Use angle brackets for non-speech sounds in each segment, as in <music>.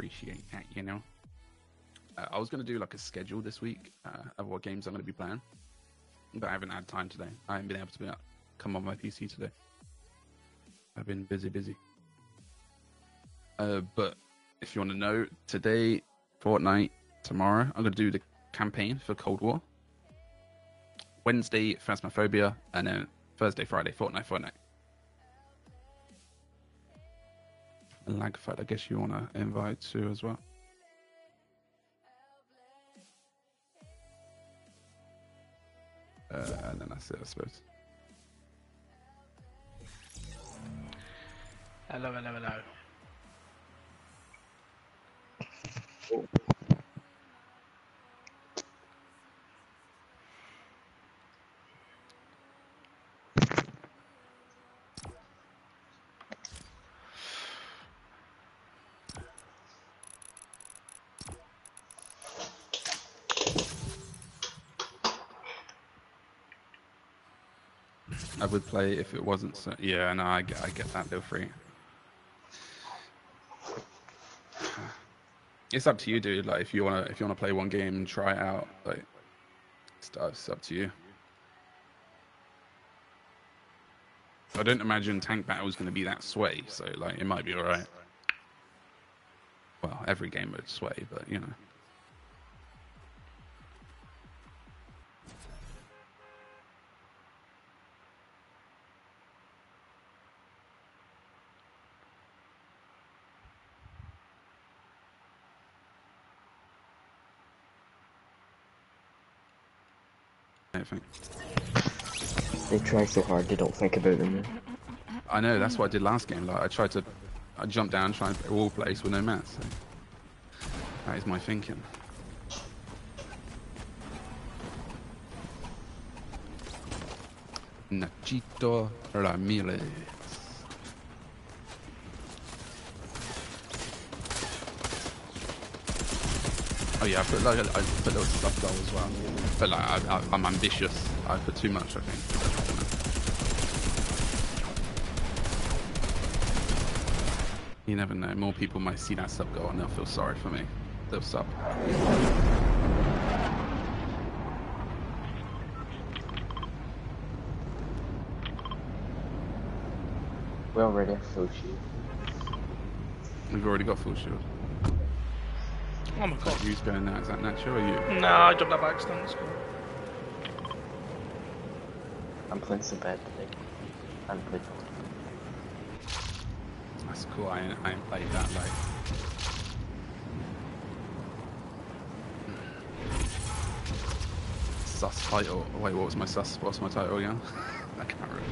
appreciate that, you know. Uh, I was to do like a schedule this week uh, of what games I'm to be playing, but I haven't had time today. I haven't been able to be, uh, come on my PC today. I've been busy, busy. Uh, but if you want to know, today, Fortnite, tomorrow, I'm to do the campaign for Cold War. Wednesday, Phasmophobia, and then Thursday, Friday, Fortnite, Fortnite. And Lagfight, I guess you want to invite to as well. Uh, and then that's it, I suppose. Hello, hello, hello. <laughs> I would play if it wasn't so. Yeah, no, I get, I get that. Feel free. It's up to you, dude. Like, if you wanna, if you wanna play one game and try it out, like, it's, uh, it's up to you. I don't imagine tank battle is going to be that sway, so like it might be all right. Well, every game would sway, but you know. Think. They try so hard, they don't think about them. I know that's what I did last game. Like I tried to, I jumped down, trying to play wall place with no mats. So that is my thinking. Nachito Ramirez. Oh yeah, I put like a, I put a little sub goal as well. But like I, I, I'm ambitious. I put too much, I think. You never know. More people might see that sub goal and they'll feel sorry for me. They'll sub. We already have full shield. We've already got full shield. Oh my god. Who's going now? Is that Nacho or you? Nah, I dropped that by accident. It's cool. I'm playing some bad today. I'm playing. That's cool. I ain't, I ain't played that like. Sus title. Wait, what was my sus? What's my title again? <laughs> I can't remember.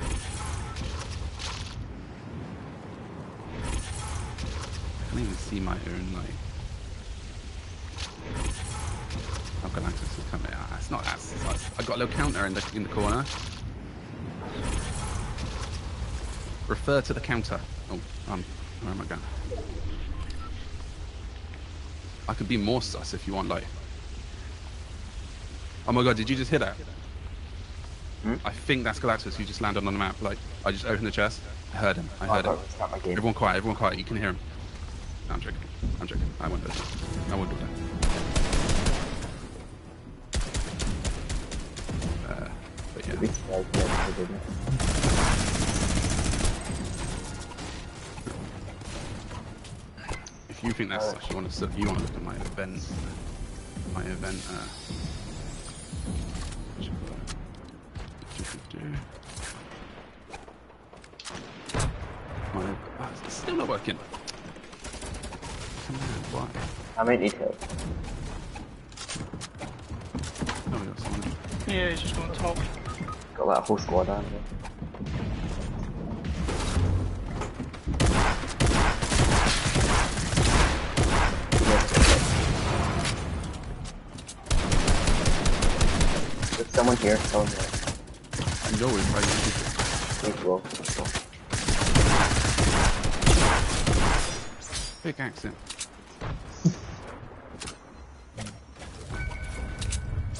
I can't even see my own like. Oh, Galactus is coming. Ah, it's not that. I got a little counter in the in the corner. Refer to the counter. Oh, um, where am I going? I could be more sus if you want, like. Oh my god, did you just hear that? Hmm? I think that's Galactus who just landed on the map. Like, I just opened the chest. I heard him. I Oh, heard him. it was not my game. Everyone quiet, everyone quiet. You can hear him. No, I'm joking. I'm joking. I won't do that. I won't do that. You think that's sus, you want to you want to look at my event, my event. Uh, my, oh, it's still not working. Come on, why? I might need help. Oh, we got someone. Yeah, he's just going to top. Got like a whole squad on here. Someone here, someone here. And you're always right. Let's go. Big accent.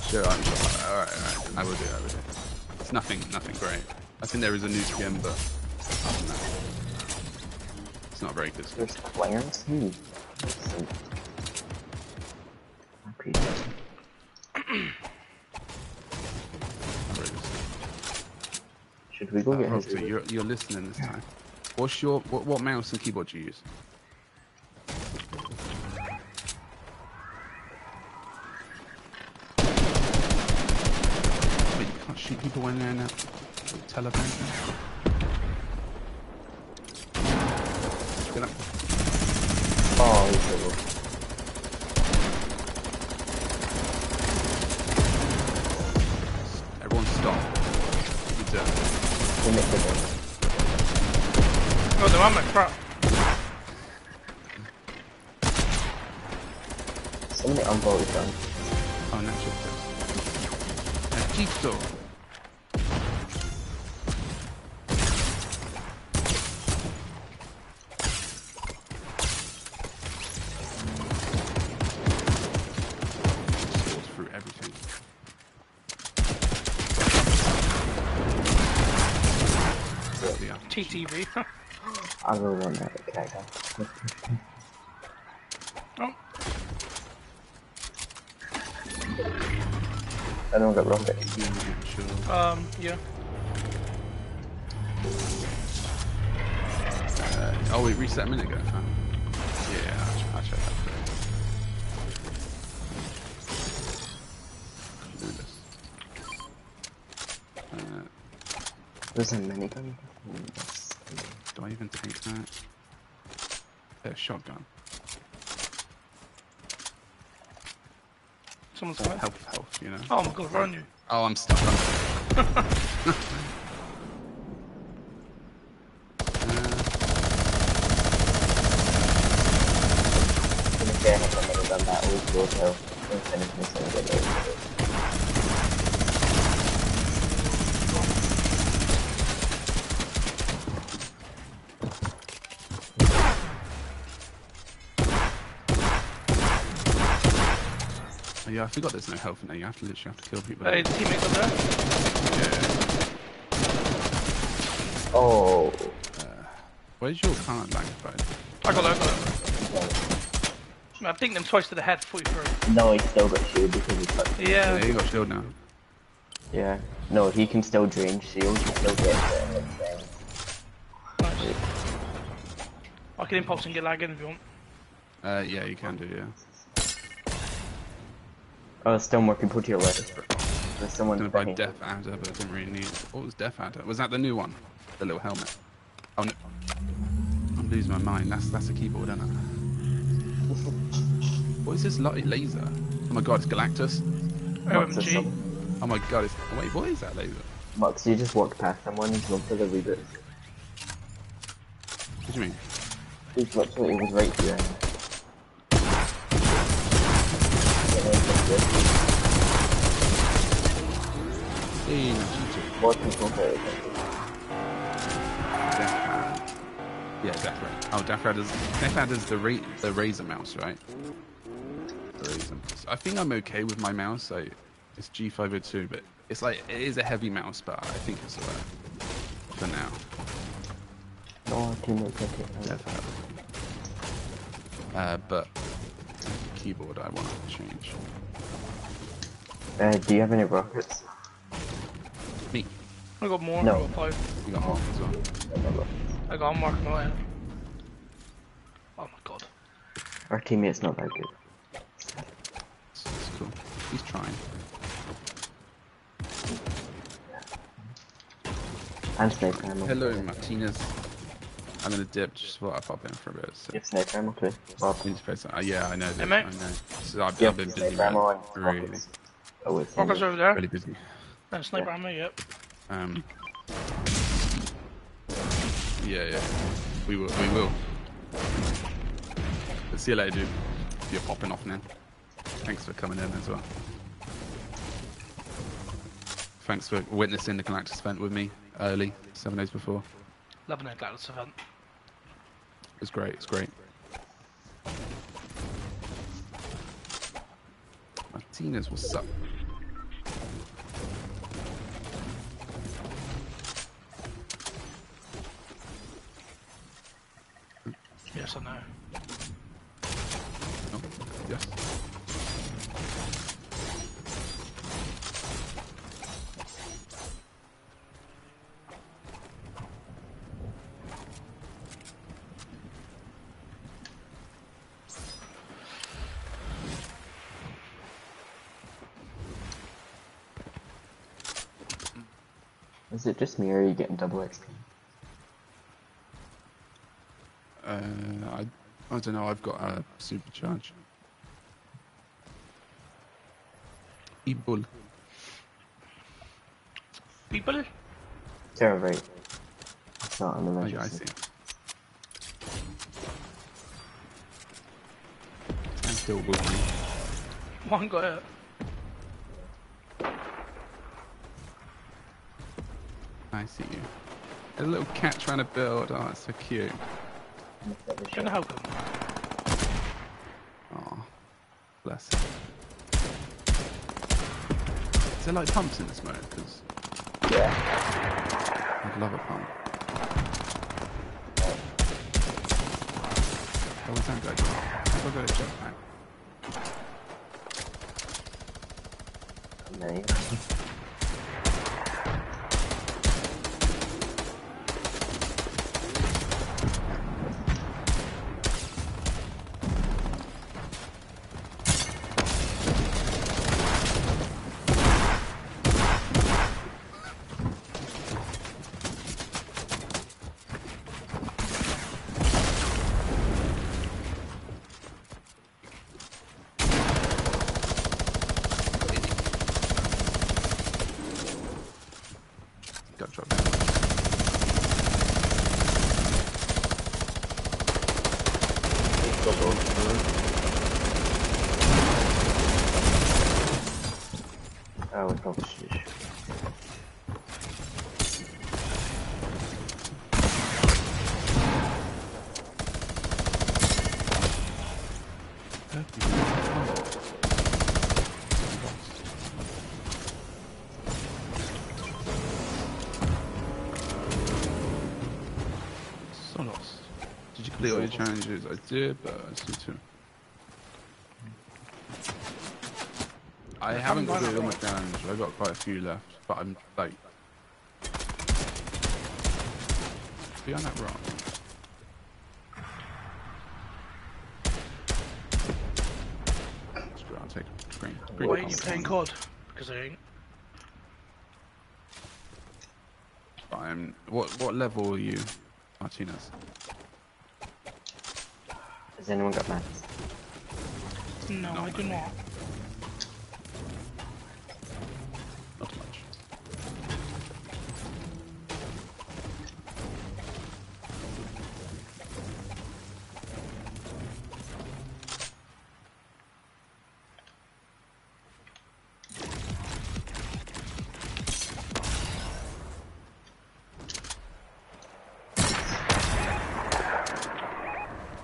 Sure, I'm sure. Alright, alright. I will do, I will do. It's nothing, nothing great. I think there is a new skin, but other than that, It's not very good. There's players? Hmm. So, okay. Not very good skill. Should we go Uh, his you're, you're listening this time. What's your what, what mouse and keyboard do you use? Wait, you can't shoot people when they're in a telephone. Get up. Want that character. oh, Anyone got rocket? Yeah, sure. um, yeah. Uh, oh, it reset a minute ago. Huh? Yeah, I'll, I'll check that. Do this. Uh, There's a minigun. Do I even take that? A shotgun. Someone's coming. health, health, you know. Oh my god, run you. Oh, I'm stuck. <laughs> I'm To be fair, if I've never done that, always go to hell. Don't finish missing and get it. Oh, yeah, I forgot there's no health in there. You have to literally have to kill people. Hey, teammates up there. Yeah. Oh, Where's your current lag phone? I got it, I got it. I think them twice to the head, 43. no, he still got shield because he touched. Yeah, Yeah. he got shield now. Yeah. No, he can still drain shield. He still gets it. and it's down. Nice. I can impulse and get lag in if you want. Uh, yeah, you can do, yeah. Oh, there's still more people to your left. There's someone gonna buy. Death Adder, but I didn't really need it. What was Death Adder? Was that the new one? The little helmet? Oh no. I'm losing my mind. That's that's a keyboard, isn't it? <laughs> What is this light laser? Oh my god, it's Galactus. OMG. Um, oh my god, it's. Wait, what is that laser? Max, you just walked past someone and looked for the reboot. What do you mean? He's literally, it was right here. <laughs> More people for it. Death Yeah, Death Adder. Oh, Death Adder's. Death Adder's the, ra- the Razer mouse, right? The Razer mouse. I think I'm okay with my mouse. I, it's G502, but it's like, it is a heavy mouse, but I think it's alright. For now. No, teammate took it. Death Adder. Uh, but keyboard I want to change. Uh, do you have any rockets? Me. I got more. No. I got five. You got half as well. I got one mark my Oh my god. Our teammate's not that good. It's, it's cool. He's trying. And sniper ammo. Hello, Martinez. I'm gonna dip just while I pop in for a bit. So. You have sniper ammo too? Bob. Need to face uh, yeah, I know. dude, mate. I know. So I've, You I've been busy, sniper ammo man. and Really, rockets. Oh, it's Rockets over there. really busy. And sniper me, yep. Um. Yeah, yeah. We will. We will. But see you later, dude. You're popping off now. Thanks for coming in as well. Thanks for witnessing the Galactus event with me early, seven days before. Loving that Galactus event. It was great. It's great. Martinez, what's up? Yes or no? No? Yes. It just me or are you getting double XP? Uh, I, I don't know. I've got a supercharge. E-bull. People? Terra right. It's not on the Oh, register. yeah, I see. And still will be. One got it. I see you. A little cat trying to build. Oh, it's so cute. Gonna help him. Oh, bless him. Is there like pumps in this mode? Because Yeah. I'd love a pump. Oh, where's that guy going? I've got a jetpack. <laughs> Nice. Got dropped down. Oh, we probably should. So lost. Did you complete all your challenges? I did, but I just need to. I haven't completed all my challenges. I've got quite a few left, but I'm like. Be on that rock. I'll take green. Why ain't you playing COD? Because I ain't. I'm. What what level are you, Martinez? Has anyone got mats? No, I do not. Not much.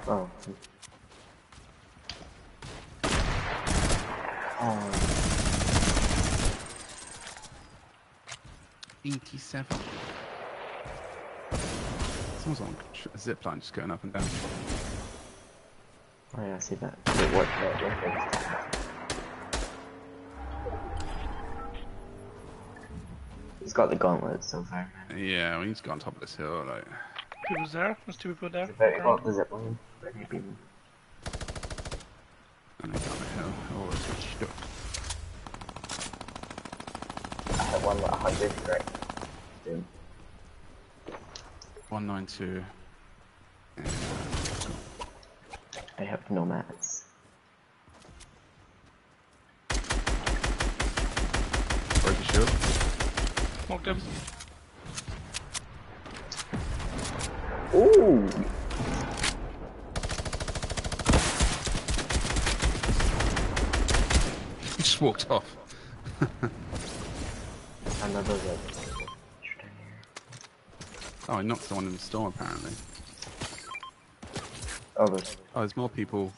Oh. Oh. 87. Someone's on a zip line just going up and down. Oh yeah, I see that. It worked. It worked. He's got the gauntlet so far. Yeah, we need to go on top of this hill, like. People's there. There's two people there. Very hot the zip line. And then down the hill. Oh, it's switched up. I have one at 100, right? Soon. 192. And, I have no mats. break the shield. Knocked him. Ooh! He just walked off. Another zip. Oh, he knocked someone in the storm, apparently. Oh, there's Oh, there's more people.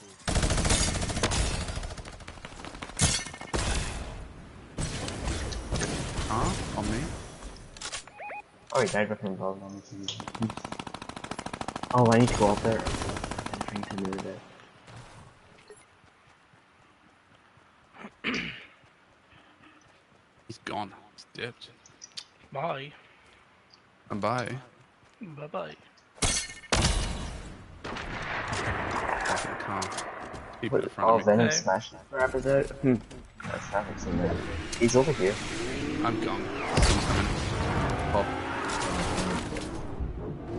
Ah, on me. Oh, he died with him involved on the Oh, I need to go up there. nothing to do with it. He's gone. He's dipped. Bye. And bye. Bye bye. Back in the car. In front oh, of me. Venom Hey. smashed that rappers out? Hmm. That's haven't seen that. He's over here. I'm gone. Someone's coming. Pop.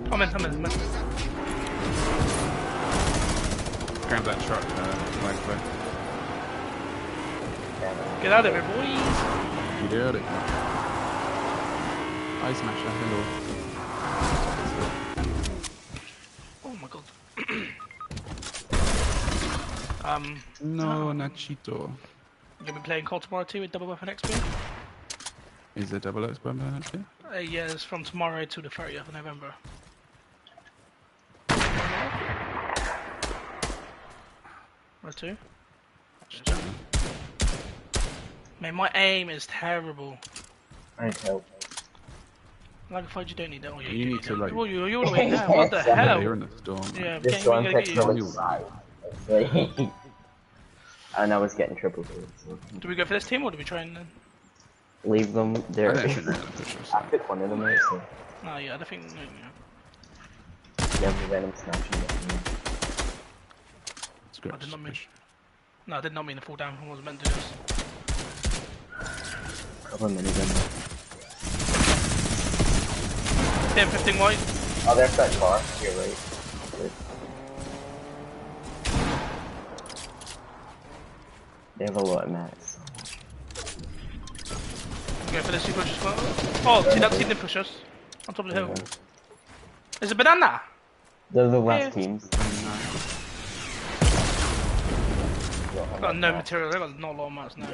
Come in, come in, come in. Grab that truck. Uh, like way. Get out of here, boys. You did it. I smashed that window. Um, No, Nachito. you gonna be playing COD tomorrow too with Double Weapon XP? Is it double X bomb actually? Uh, yeah, it's from tomorrow to the 30th of November. Where to? Man, my aim is terrible. I need help. Like if I you don't need that. Oh, yeah, You need to, like- you, you're all the way <laughs> down. What the Yeah, hell? You're in the storm. Yeah, This can't one even get picks you. the <laughs> and I was getting triple kills, so Do we go for this team or do we try and? Uh... leave them there. I shouldn't really push us. I picked one of them out, so No, yeah, I don't think. No, yeah. you have the venom snatching it. It's great. I did not mean- push. No, I did not mean to fall down. I wasn't meant to do this. Couple of miniguns. 10, 15 white. Oh, there's that car. You're right. They have a lot of mats. Okay, for this. You push us. well. Oh, see that team did push us on top of the hill. Is it banana? They're the last Yeah. teams. I got no material. I got not a lot of mats now.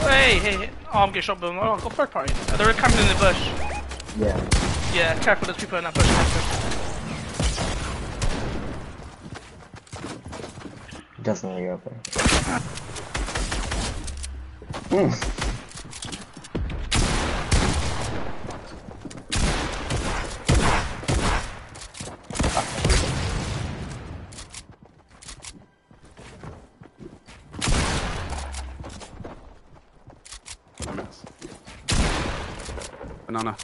Hey, hey, hey. Oh, I'm getting shot by them. Oh, I've got third party. Oh, they're camping in the bush. Yeah. Yeah, careful, there's people in that bush. Doesn't really open. Mm. I miss. Banana.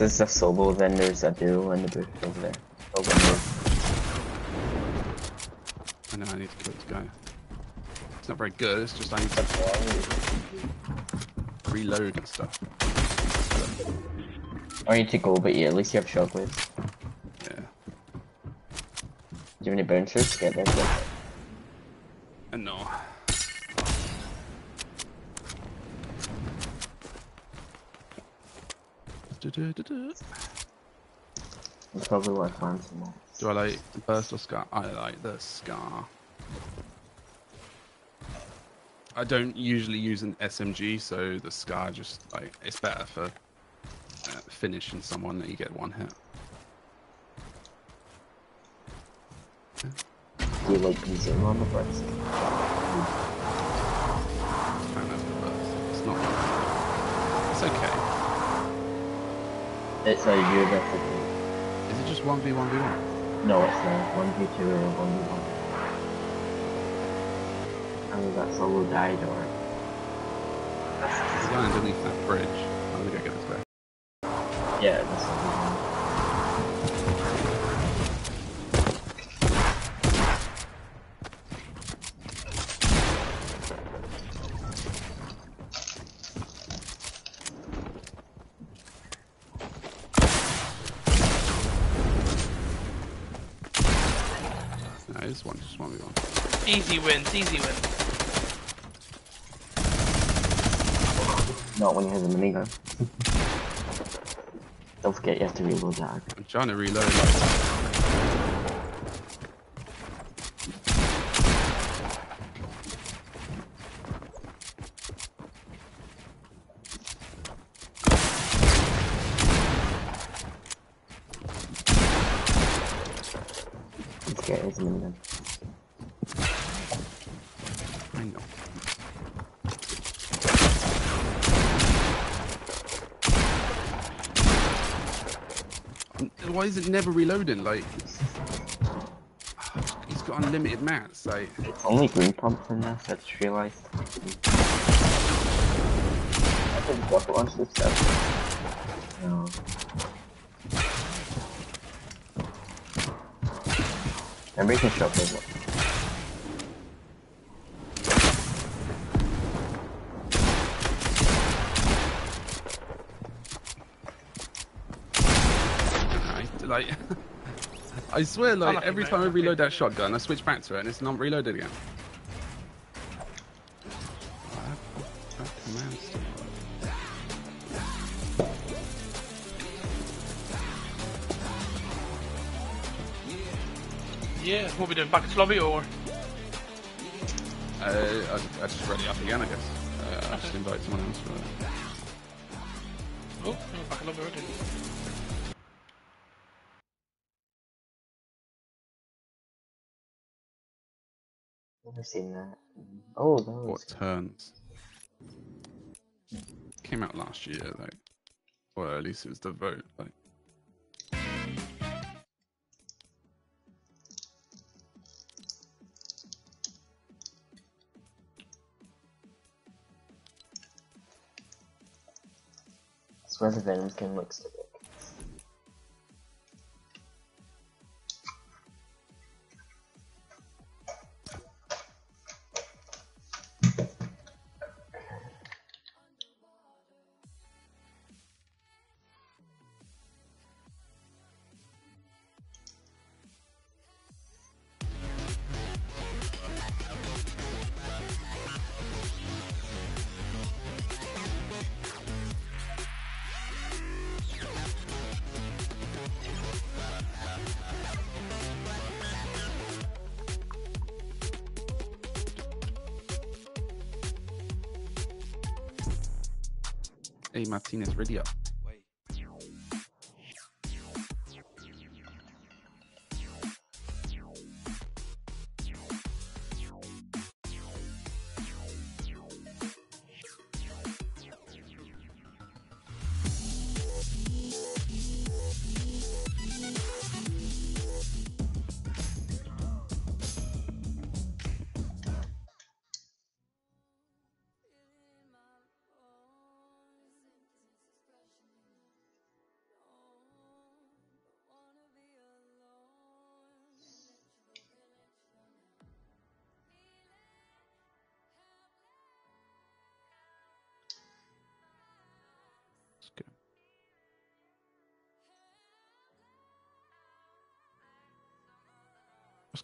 Is the solo vendors that do in the booth over there. Over there. I know I need to kill this guy. It's not very good, it's just I need to reload and stuff. I need to go, but yeah, at least you have shockwaves. Yeah. Do you have any there. quick. And no. Du-du-du-du. That's probably what I found some more. Do I like burst or scar? I like the scar. I don't usually use an SMG, so the scar just like it's better for uh, finishing someone that you get one hit. Do you like using on the burst? It's kind of the burst. It's not. It's okay. It's a you versus Is it just one v one v one? No, it's not. 1v2 or 1v1. I that's that solo died or. There's a guy underneath that bridge. I'm gonna go get this guy. Yeah, that's what No, it's one, just one v one. Easy wins, easy wins. Not when you have a minigun. Don't forget you have to reload that. I'm trying to reload. Like, get his minimum. I know. Why is it never reloading? Like, he's got unlimited mats. Like, It's only green pumps in there, I just realised. I think rocket launch this stuff. No. Remember you can shop those. I, like, I swear, like every it, time I reload that shotgun, I switch back to it and it's not reloaded again. That- that. Yeah, what we doing? Back to lobby or? Uh, I, I just ready up again, I guess. Uh, I just invite someone else for it. Oh, no, back to lobby already. Never seen that. Oh, that was. What turns? Came out last year, like, or at least it was the vote. Like, I swear the Venom skin looks so hey, Martinez, ready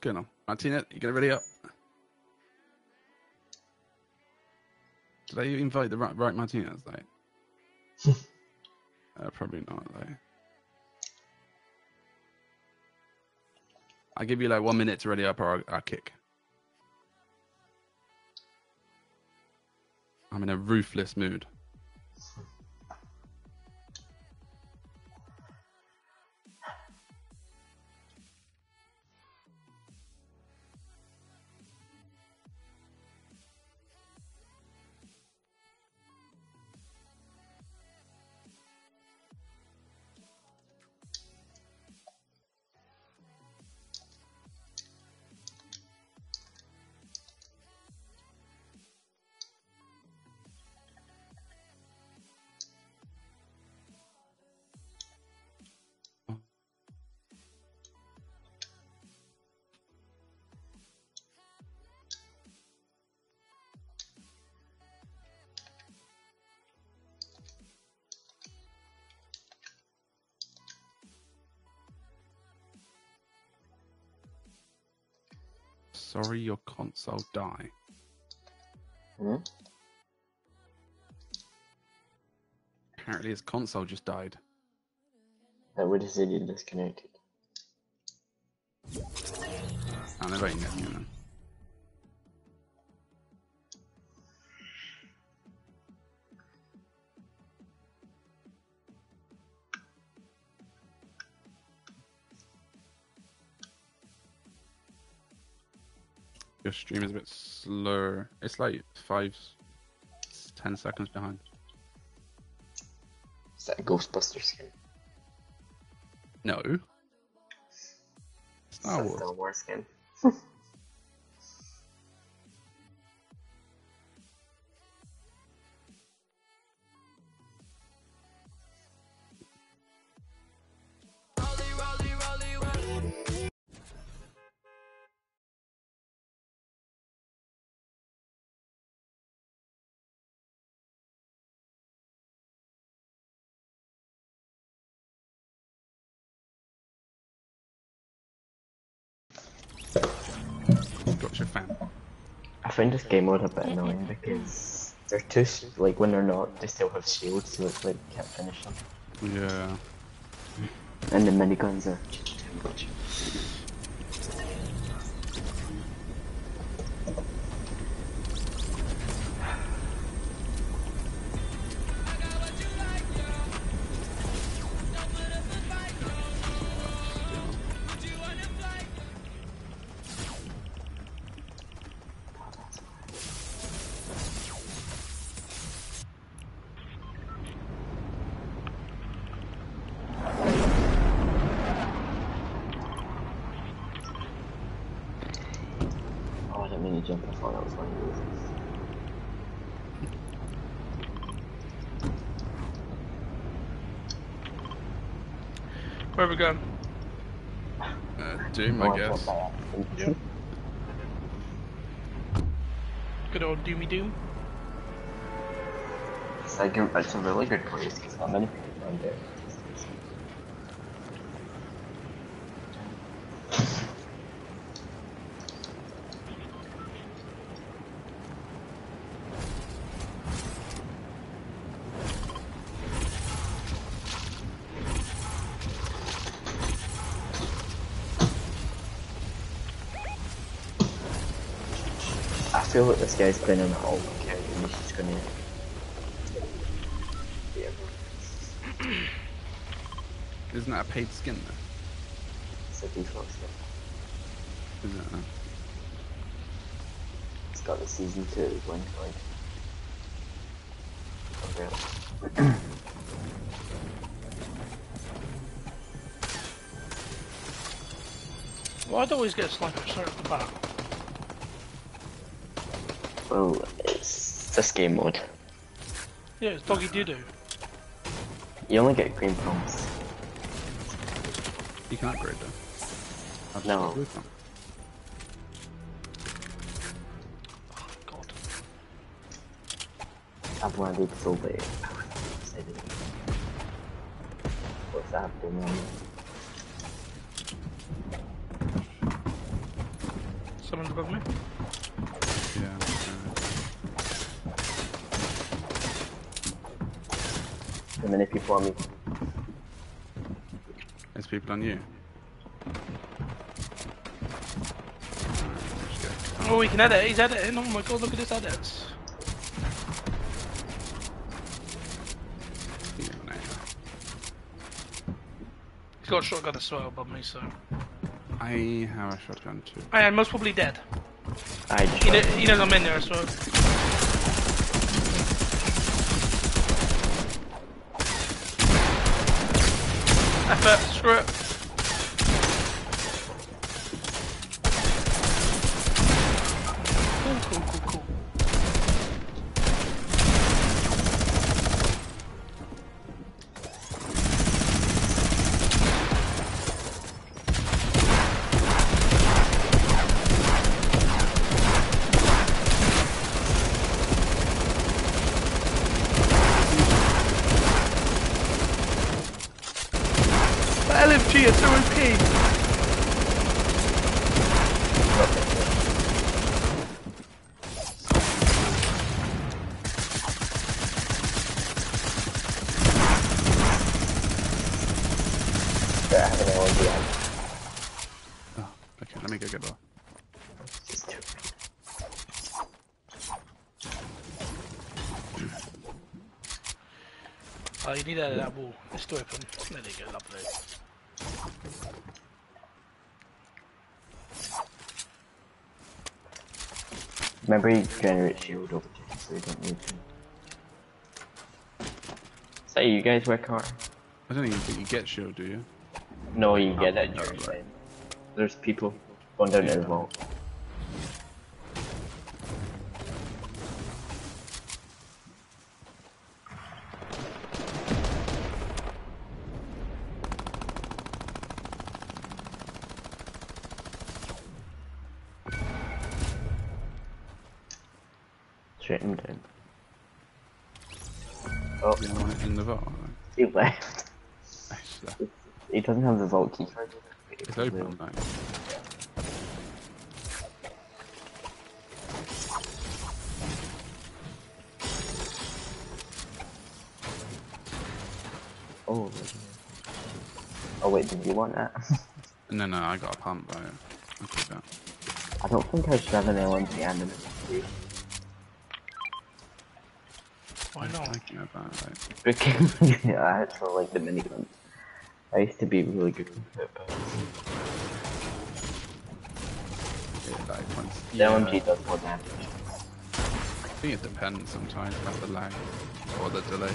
going on? Martinez, you gonna ready up? Did I invite the right, right Martinez, like? <laughs> uh, probably not, though. I'll give you like one minute to ready up or I'll, I'll kick. I'm in a ruthless mood. Sorry your console die. Hmm? Apparently his console just died. That would have said you disconnected. And they're voting at Your stream is a bit slower. It's like five, ten seconds behind. Is that a Ghostbuster skin? No. Star Wars. Star Wars skin. <laughs> find this game mode a bit annoying because they're too like when they're not, they still have shields, so it's like you can't finish them. Yeah. And the miniguns are just too much. I guess. thought. <laughs> Yep. Good old Doomy Doom. It's like a, it's a really good place because not many people around there. This guy's playing an alt character and he's just gonna. Yeah, Isn't that a paid skin though? it's a default skin. Isn't it? Uh, It's got the season two one like. Unreal. Why do I always get a sniper straight at the bat? Well, it's this game mode. Yeah, it's doggy doo doo. You only get green pumps. you can upgrade though. I'll just No. go with them. Oh, God. I've landed so big. What's that happening on? Someone's above me. Yeah. Uh, How many people on me? there's people on you. Alright, let's get- Oh, he can edit. He's editing. Oh my God, look at his edits. He's got a shotgun as well above me, so. I have a shotgun too. Oh, I am most probably dead. I just He, shot- kn- he knows I'm in there, so. Screw it. Cool, cool, cool, cool. The LMG is so OP. I have an LMG on. Oh, okay, let me go get that. Just two. Oh, you need out of that wall. It's still open. There you go, lovely. Remember he generates shield over so you don't need to. So you guys work hard? I don't even think you get shield, do you? No, you get Oh, it no, during right. There's people going down to the Yeah. vault. <laughs> left. He doesn't have the vault key. It's open, like. Oh, oh wait, did you want that? <laughs> No, no, I got a pump, though. That. I don't think I should have an LMG and an SMG. Why not? Thinking about like, Because <laughs> yeah, I actually like the miniguns. I used to be really good with it, but yeah, like once, the yeah, LMG does more damage. I think it depends sometimes about the lag or the delay.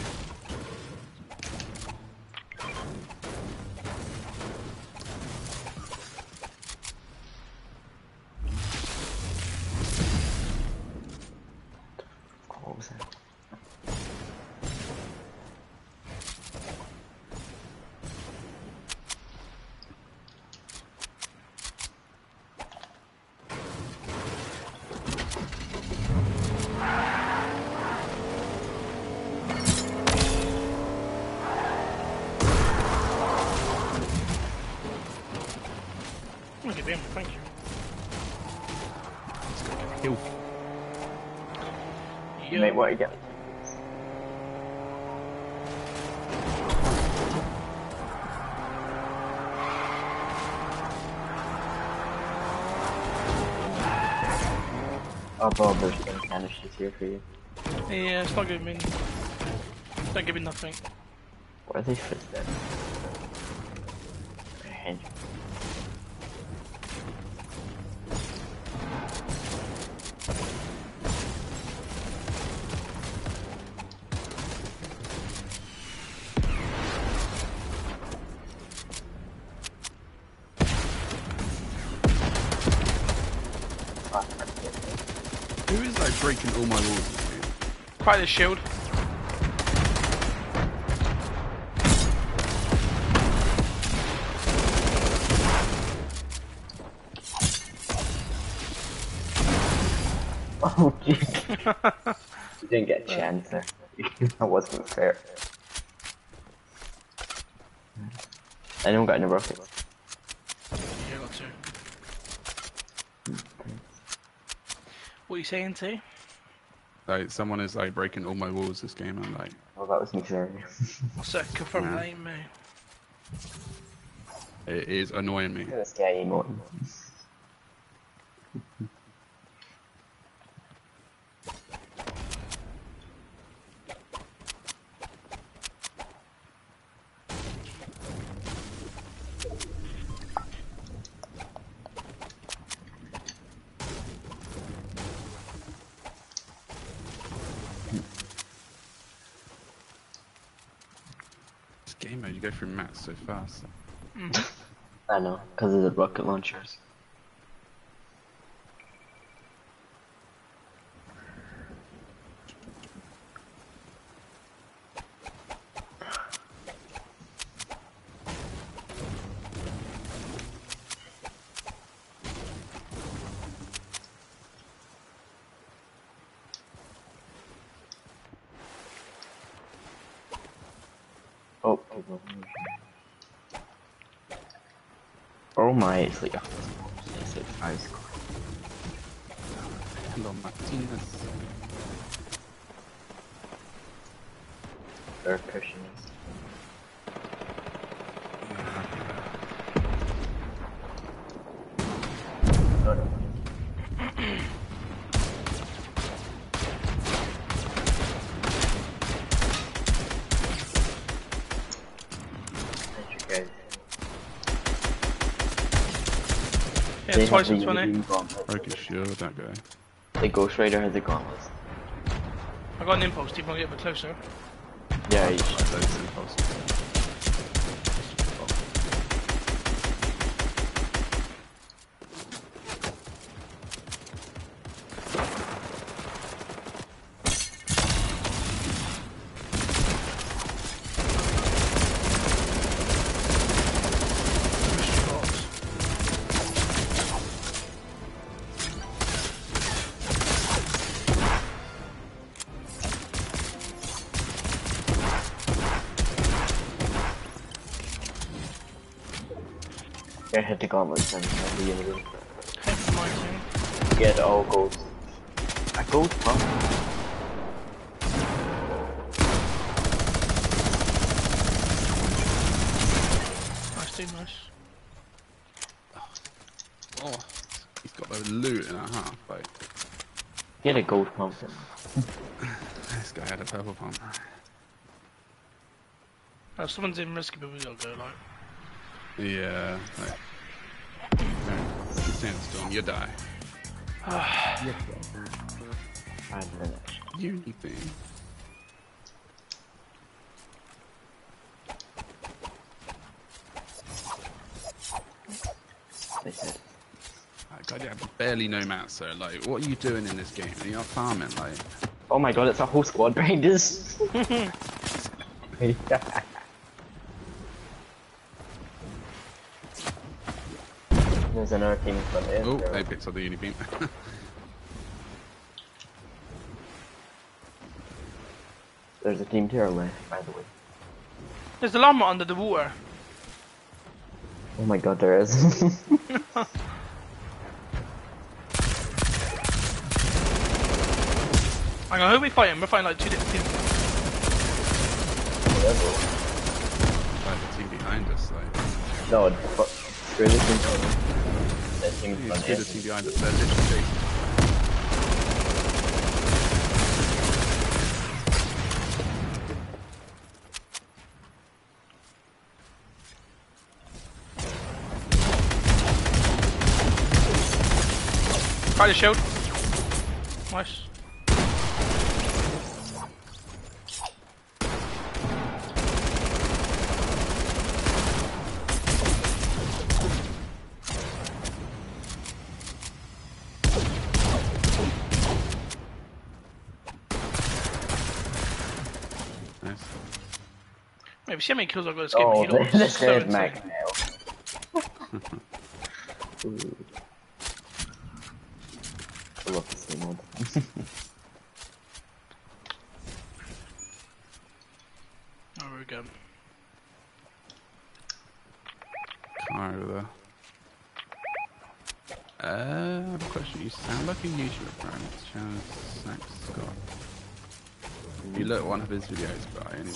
Give me nothing. What are these footsteps? Hench- that's it. Who is like breaking all my rules? in this? Quite the shield. Chance there. <laughs> that wasn't fair. Anyone got any rockets? Yeah, got two. What are you saying, T? Like someone is like breaking all my rules this game. I'm like, Oh, that was Missouri. <laughs> What's that? Confirm Yeah. name, mate. it is annoying me. this guy emoting. You go through maps so fast. <laughs> I know, because of the rocket launchers. Oh, people. Oh my, it's like a it's like five squad. Hello, Martinez. They're pushing us. No, no. Thank you guys. Yeah, They twice have in 20. Unity bomb. Broke shield, that guy. The Ghost Rider has the gauntlets. I got an impulse. Do you want to get a bit closer? Yeah, you should. Gauntlets and have the unity. Head for my thing. Get all gold. A gold pump? Nice, dude, nice. Oh, he's got the loot in a half. Like Get a gold pump. <laughs> this guy had a purple pump. Uh, someone's in risky, but we gotta go, like. Yeah. Like, still. You die. <sighs> I didn't. Uni thing. They said. God, you have barely no mats, so like, what are you doing in this game? Are you farming? Like, Oh my god, it's a whole squad <laughs> behind us. <laughs> <laughs> There's another team in front of oh, They're- they picked up the uni beam. There's a team to our left, by the way. There's a llama under the water. Oh my god, there is. <laughs> Hang on, who are we fighting? We're fighting like two different teams. like the team behind us, like, no, but screw the team behind us. That in front of the behind us. They're literally. Try the shield. Nice. Nice. Maybe see how many kills I've got this game. Oh, you know, this it's so is insane. Mac now. Ooh. I love this game mode. Oh, we go. Car over there. Uh, I have a question. You sound like a YouTuber, Brian. It's Channel Zack Scott. You look at one of his videos, but I only.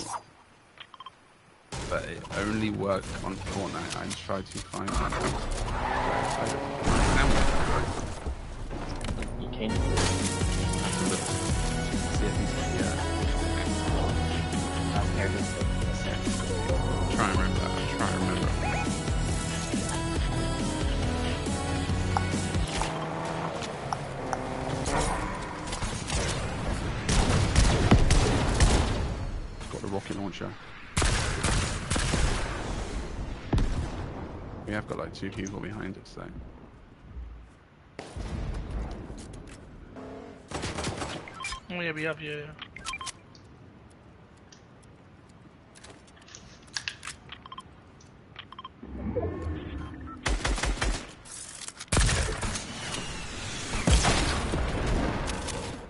It only worked on Fortnite. I tried to find. I don't- You can See if he's yeah. I'm here to say Try and remember that. Try and remember. Got the rocket launcher. We have got like two people behind us, though. Oh yeah, we have yeah. yeah.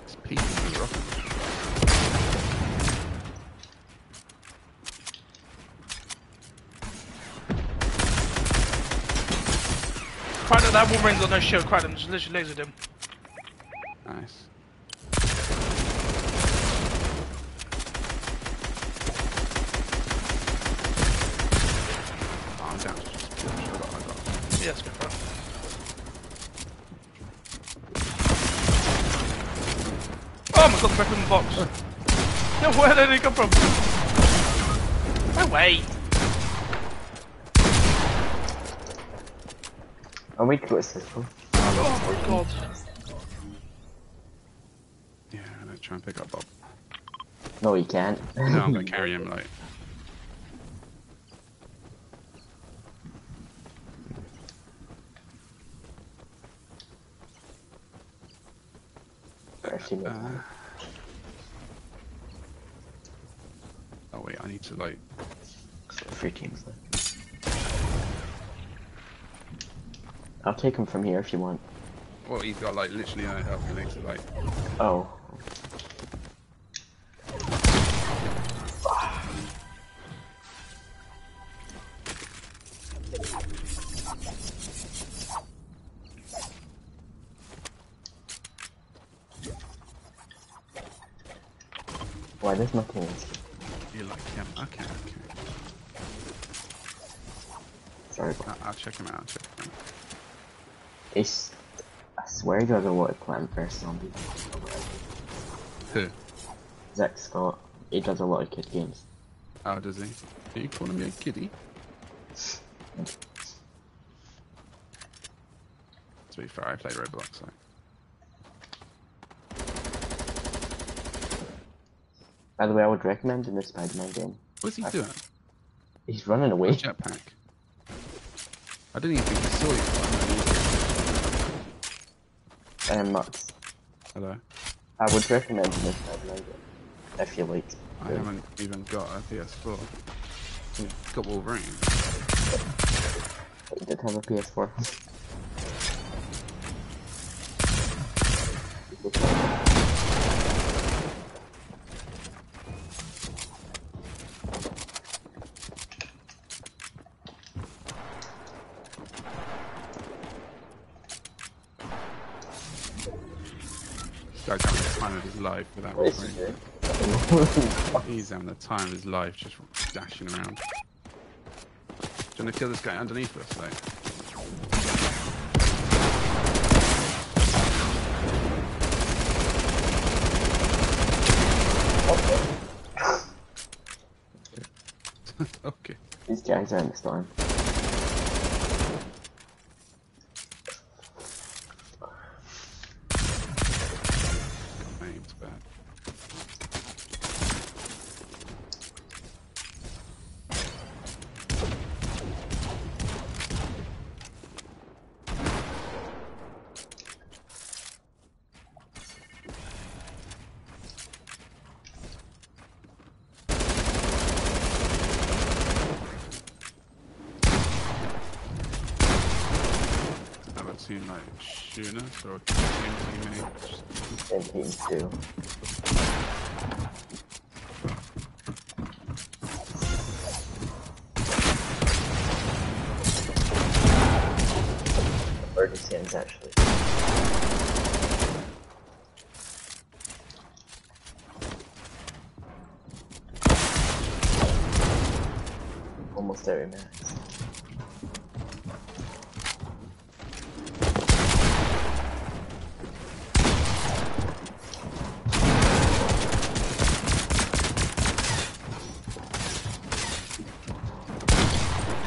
It's people in the rocket. That Wolverine's got no shield. Quite them just literally lasered him. Nice. Oh, I'm down. I got, I got. Yeah, let's go for it. Oh my god, the back in the box. No, where did it come from? No way. Oh wait, go to circle. Oh my god. Try and pick up Bob. No, he can't. No, I'm gonna <laughs> carry him like. Uh, oh wait, I need to like. Three teams left. I'll take him from here if you want. Well, he's got like literally no health. He needs to like. Oh. He does a lot of Plants vs. Zombies. Who? Zack Scott, he does a lot of kid games. Oh, does he? Are you calling me a kiddie? To be fair, I play Roblox, so. By the way, I would recommend in this Spider-Man game. What's he I- doing? He's running away. A jetpack. I didn't even think he saw you. I Um, Max, Hello. I would recommend this If you like. I haven't even got a PS4. Got Wolverine. You did have a PS4. <laughs> This guy's having the time of his life without What is he Wolverine. doing? <laughs> He's having the time of his life just dashing around. Do you want to kill this guy underneath us, though? okay. <laughs> These guys are in the storm. My aim's bad. Have a team like team teammates? And teams too. Birdie skins actually. Almost every max.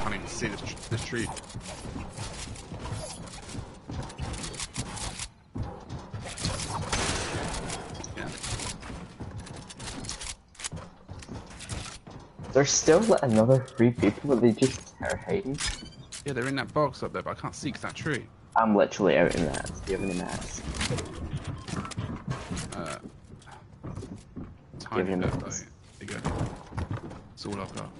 can't even see this, tr- this tree. Yeah. There's still like, another three people, but they just are hiding. Yeah, they're in that box up there, but I can't see 'cause that tree. I'm literally out in that. Do you have any mats? Uh, tiny Give him bit, though. There you go. That's all I've got.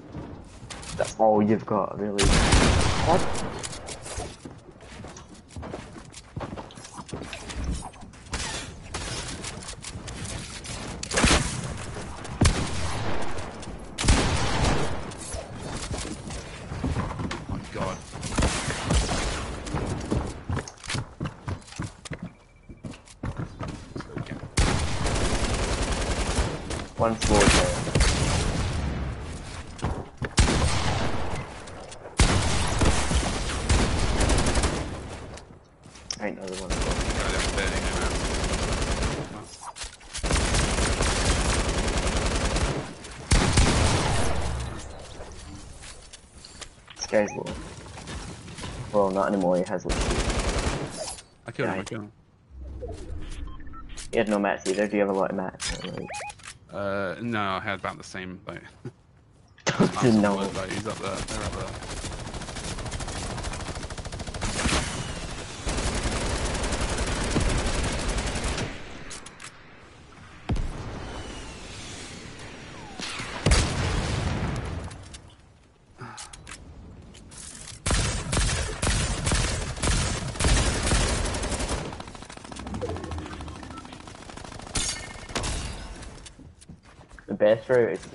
That's all you've got, really. What? Oh my god. Okay. One floor down. Ain't another one. Go down there, you know, This guy's low. Not has like I killed him, I killed him. You had no mats either. Do you have a lot of mats? Like, Uh, no, I had about the same. Like, <laughs> <laughs> no. Like, he's up there. They're up there. The best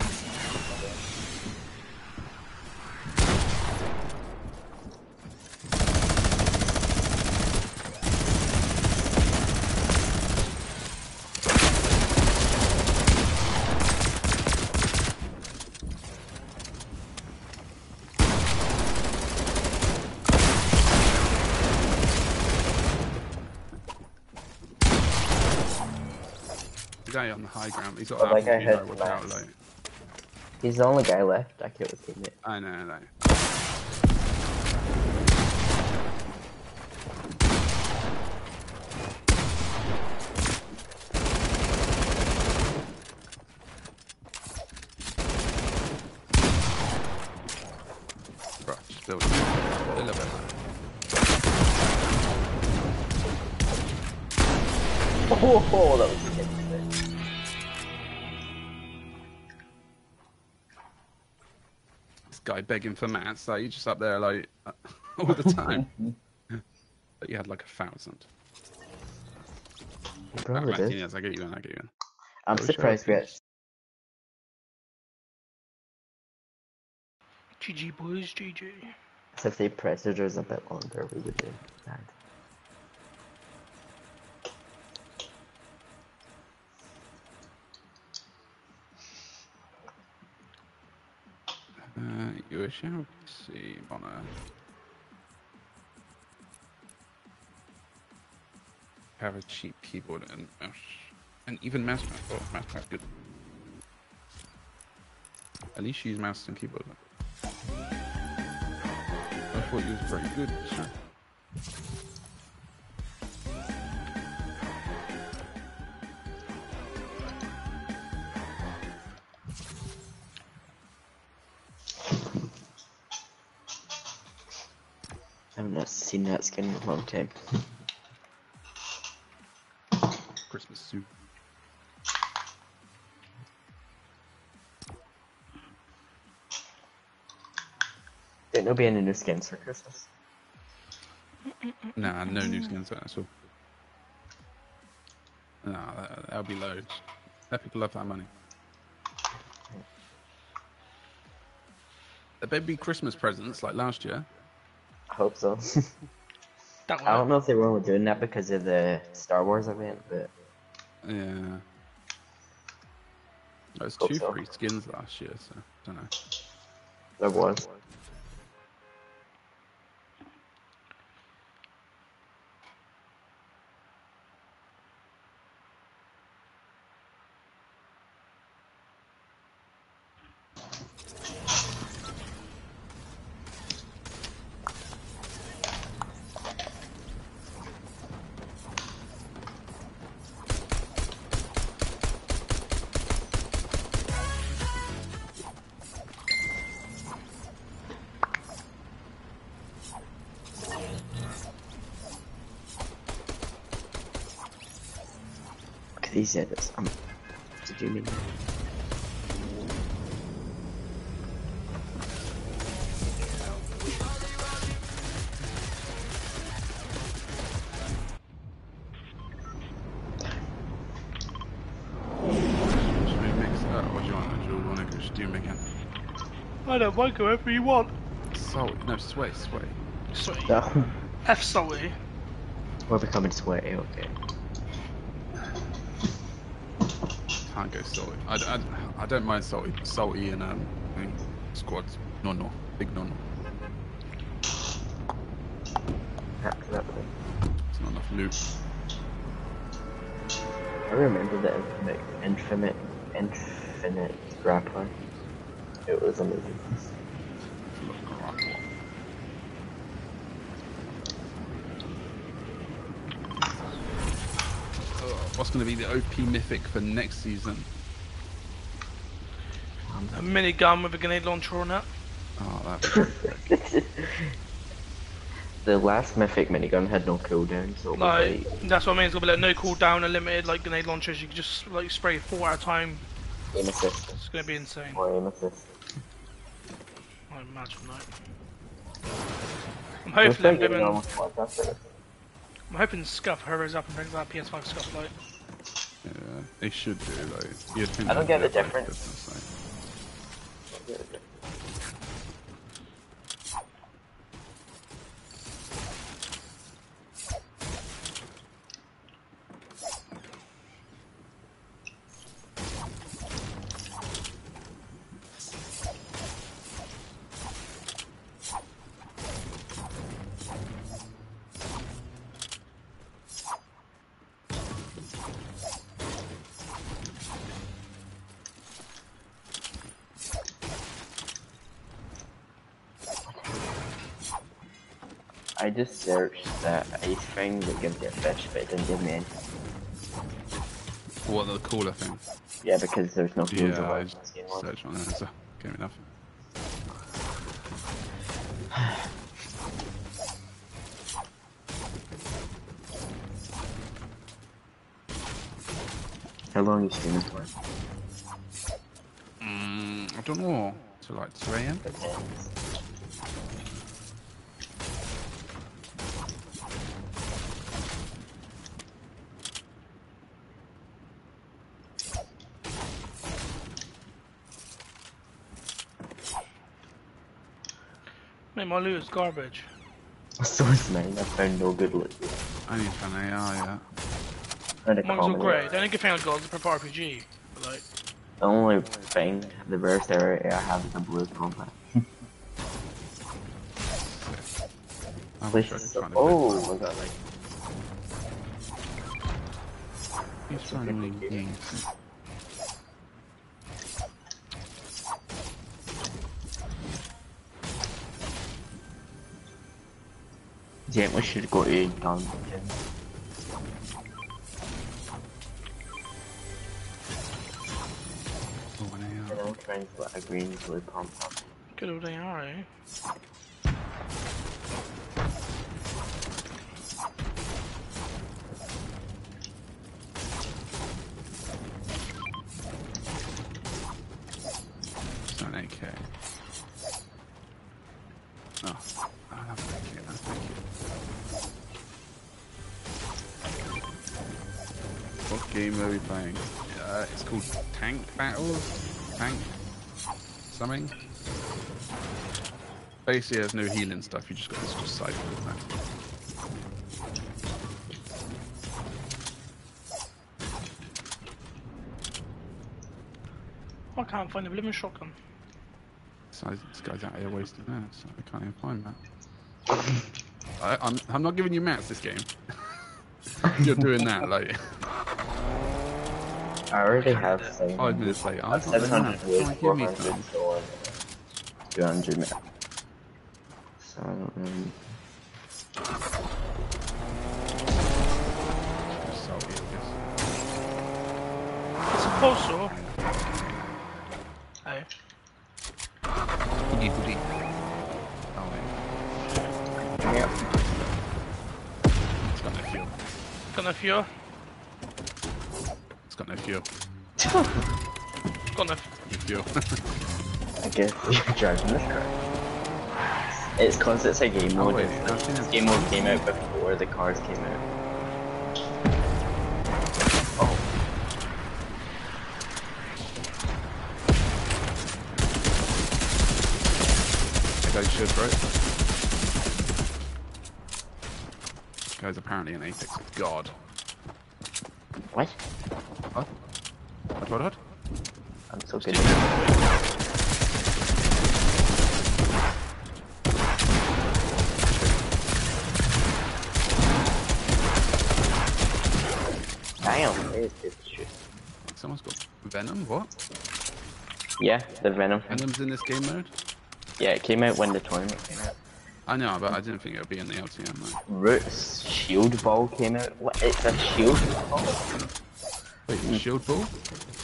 He's got Oh, that that guy one, had like, watch out, mats. like. He's the only guy left. I killed teammate. I know, I know. Guy begging for mats, like, he's just up there, like, <laughs> all the time. <laughs> but you had like a thousand. He probably did. Martinez, I get you in, I get you in. I'm Oh, sure. surprised we had GG boys, GG. So if they predators a bit longer, we would do that. Uh, you shall see on a have a cheap keyboard and mouse, and even mouse. Oh, mouse good. At least use mouse and keyboard. I thought you was very good. Seen that skin in a long time. Christmas soup. There be any new skins for Christmas? Nah, no new skins at all. Nah, that, that'll be loads. people love that money. There better be Christmas presents like last year. I hope so. That I don't know if they were only doing that because of the Star Wars event, but Yeah. There was Hope two so. free skins last year, so I don't know. there was. I don't mind whoever you want. Salt, no, sway, sway. Sweet. No. F salty. We're becoming sweaty, okay. Can't go salty. I, I, I don't mind salty, salty and um, I squads. No, no, big no, no. Absolutely. It's not enough loot. I remember the infinite, infinite, infinite grappler. It was amazing. Look, crap. Oh, what's going to be the OP mythic for next season? Um, a minigun with a grenade launcher on it. Ah, oh, that. <laughs> the last mythic minigun had no cooldown, so it Like, like that's what I mean. It's gonna be like no cooldown, unlimited like grenade launchers. You can just like spray four at a time. aim assist It's gonna be insane. or aim assist. I imagine that. I'm We're hoping still them getting giving, almost like that, but I'm hoping SCUF hurries up and brings that PS5 SCUF light. Yeah, they should do like. You'd think I don't get the do difference. I just searched that ice thing that gives you a fish, but it didn't give me anything. What the cooler thing? Yeah, because there's no fields Yeah, I just in one. searched on there, so gave me nothing. <sighs> How long are you streaming for? Mm, I don't know. To like 2 a.m. my loot is garbage. Source 9, I found no good loot. I need to find AR, yeah. And a Mine's all common great. loot. The only good thing I got is the proper RPG. Like, The only thing, the rarest area I have is a blue compact. I wish I could Please- find a Oh, good I got like He's trying to games. Yeah, we should go to down. Oh, an And AR. I'm trying to get a green blue pump up. good old AR, eh? Tank Tank? Something? Basically, there's no healing stuff, you just got this just side with that. Oh, I can't find a blooming shotgun. So this guy's out here wasting that, so I can't even find that. <laughs> I, I'm, I'm not giving you mats this game. <laughs> You're doing that, like, I already have Kinda. seven five minutes later. I I've got the 700 mats. ways, Can't give me 400 some. so on. 200 minutes. So, um, It's cause it's a game Oh, mode. wait, it's- this game mode came out before the cars came out. Oh, guy should, right? This guy's apparently an apex god. what? What? What, what, what? I'm so good. at this. Damn, where's this shit? Someone's got Venom? What? Yeah, the Venom. Venom's in this game mode? Yeah, it came out when the tournament came out. I know, but I didn't think it would be in the LTM, though. Roots Shield Ball came out. What? It's a Shield Ball? Wait, shield ball?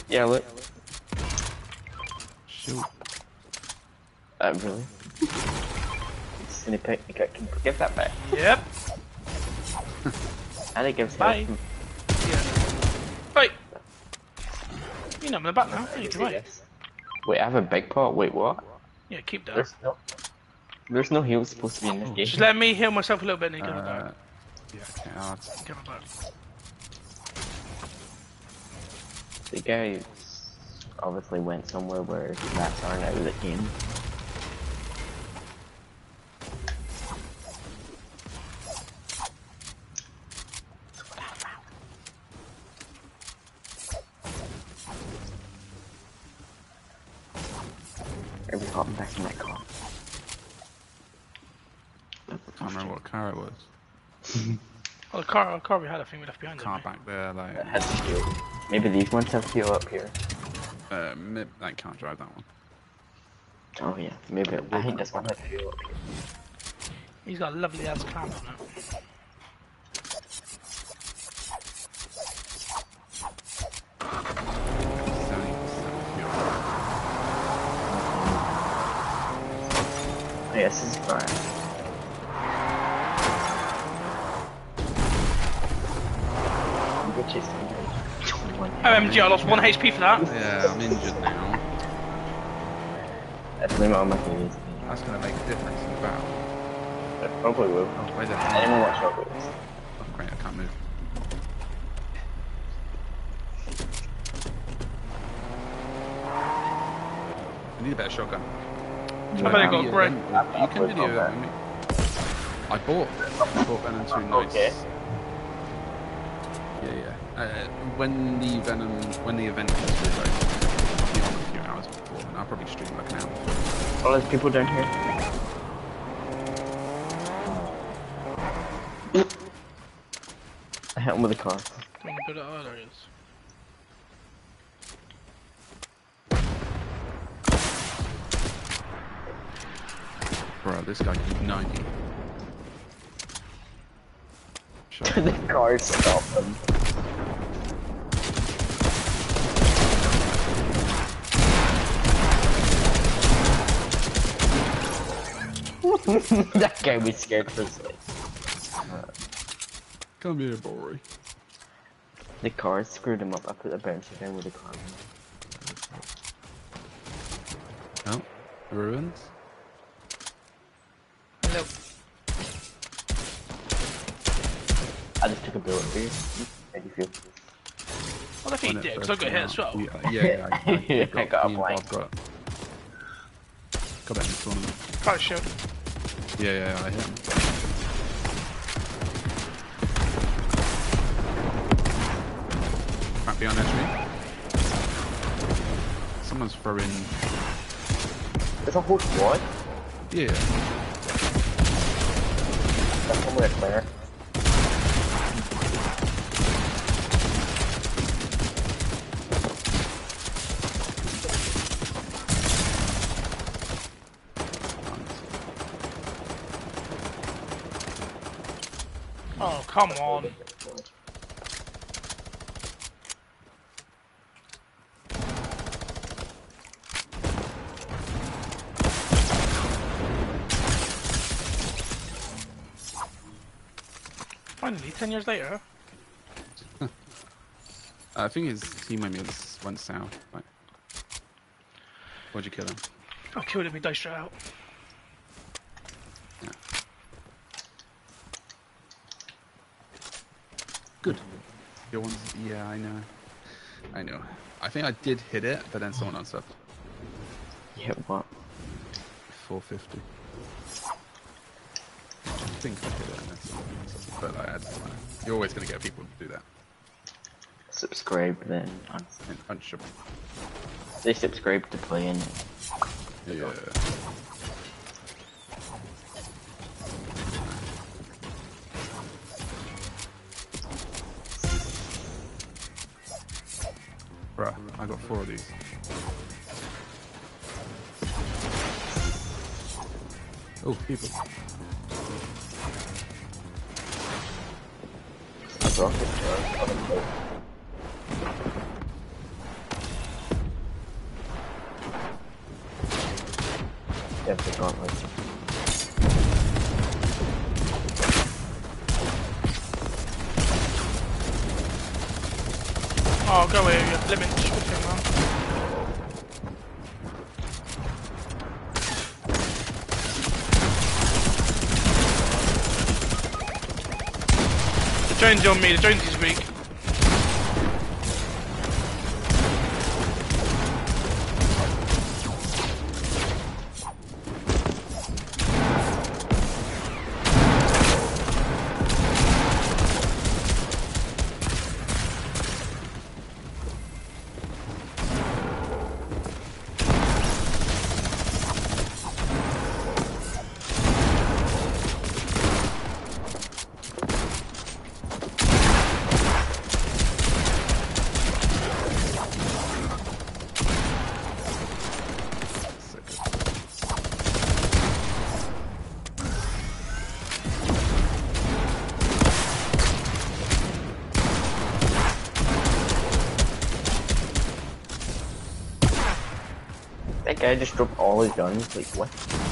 Yeah, look. Shield. Uh, really? Snippet, you can give that back. Yep. And it gives Bye. health. Yeah. Wait. You know I'm in the back now. You can wait. Yes. Wait, I have a big pot. Wait, what? Yeah, keep that. There's no. There's no heal supposed to be in this game. Just let me heal myself a little bit and then give it Uh, back. yeah, okay, I'll have to- Give back. The guy obviously went somewhere where rats aren't out of the game. Are we hopping back in that car? can't remember what car it was. Oh, the car, the car we had, I think we left behind. Car didn't back there, like, That has heal. Maybe these ones have fuel up here. uh, mi- I can't drive that one. Oh yeah, maybe. I think this one has heal up here. He's got a lovely ass clamp on it. Seventy percent fuel. Oh, yeah, this is fine. OMG, I lost one HP for that. Yeah, I'm injured now. That's my mom, my favorite. That's gonna make a difference in the battle. It probably will. Oh, where's I that? didn't watch Shockwave. Oh, great, I can't move. I need a better shotgun. I better go Video grey. Venom- You can video that with me. I bought, I bought Venom 2 Nights. Okay. Yeah, yeah. Uh, when the Venom, when the event was like, I'll be on a few hours before, and I'll probably stream like an hour before. Oh, there's people down here. I hit him with a car. I'm gonna build it. Oh, there he. Bro, this guy can 90. <laughs> Shot. the car stopped him. <laughs> that guy was scared for his life. Come here, boy. The car screwed him up. I put the bouncer down with the car. Oh, ruins. Hello. I just took a bullet for you. How do you feel? Well, I think he did, because I first got hit as well. Yeah, yeah, yeah. I, <laughs> I, Yeah, got, I got a me and blank. Got, got that in the tournament. Probably should. Yeah, yeah, I hit him. Right behind HP. Someone's throwing. There's a whole squad. Yeah. That's somewhere clear. Oh, come on. Finally, 10 years later. <laughs> Uh, I think his teammate was went south. Like, why'd you kill him? I killed him, he died straight out. Good. Your one's. Yeah, I know. I know. I think I did hit it, but then someone else up. You hit what? 450. I think I hit it, and then someone else. But like, I don't know. You're always going to get people to do that. Subscribe then. And unsure. They subscribe to play in. Yeah. Got four of these. Oh, people. A rocket charge on a boat. Every gauntlet. Oh, go away, you lemon. Good thing, man. The on me, the Jones is weak. Guy just dropped all his guns, like what?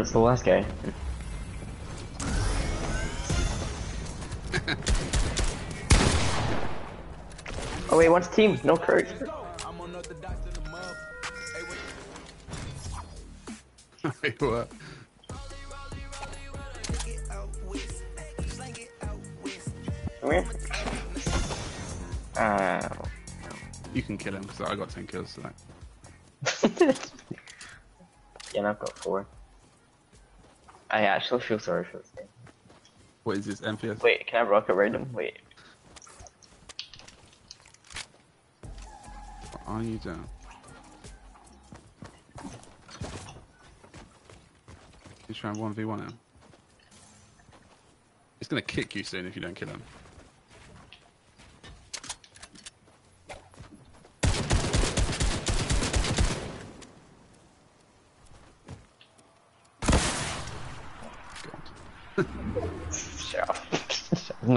It's the last guy. oh wait, what's team? No courage. <laughs> Wait, what? Come here. Uh, You can kill him because I got 10 kills today. <laughs> yeah, and I've got four. I actually feel sorry for this guy. What is this, MPS? Wait, can I rocket raid random? Wait. What are you doing? He's trying 1v1 him. He's gonna kick you soon if you don't kill him.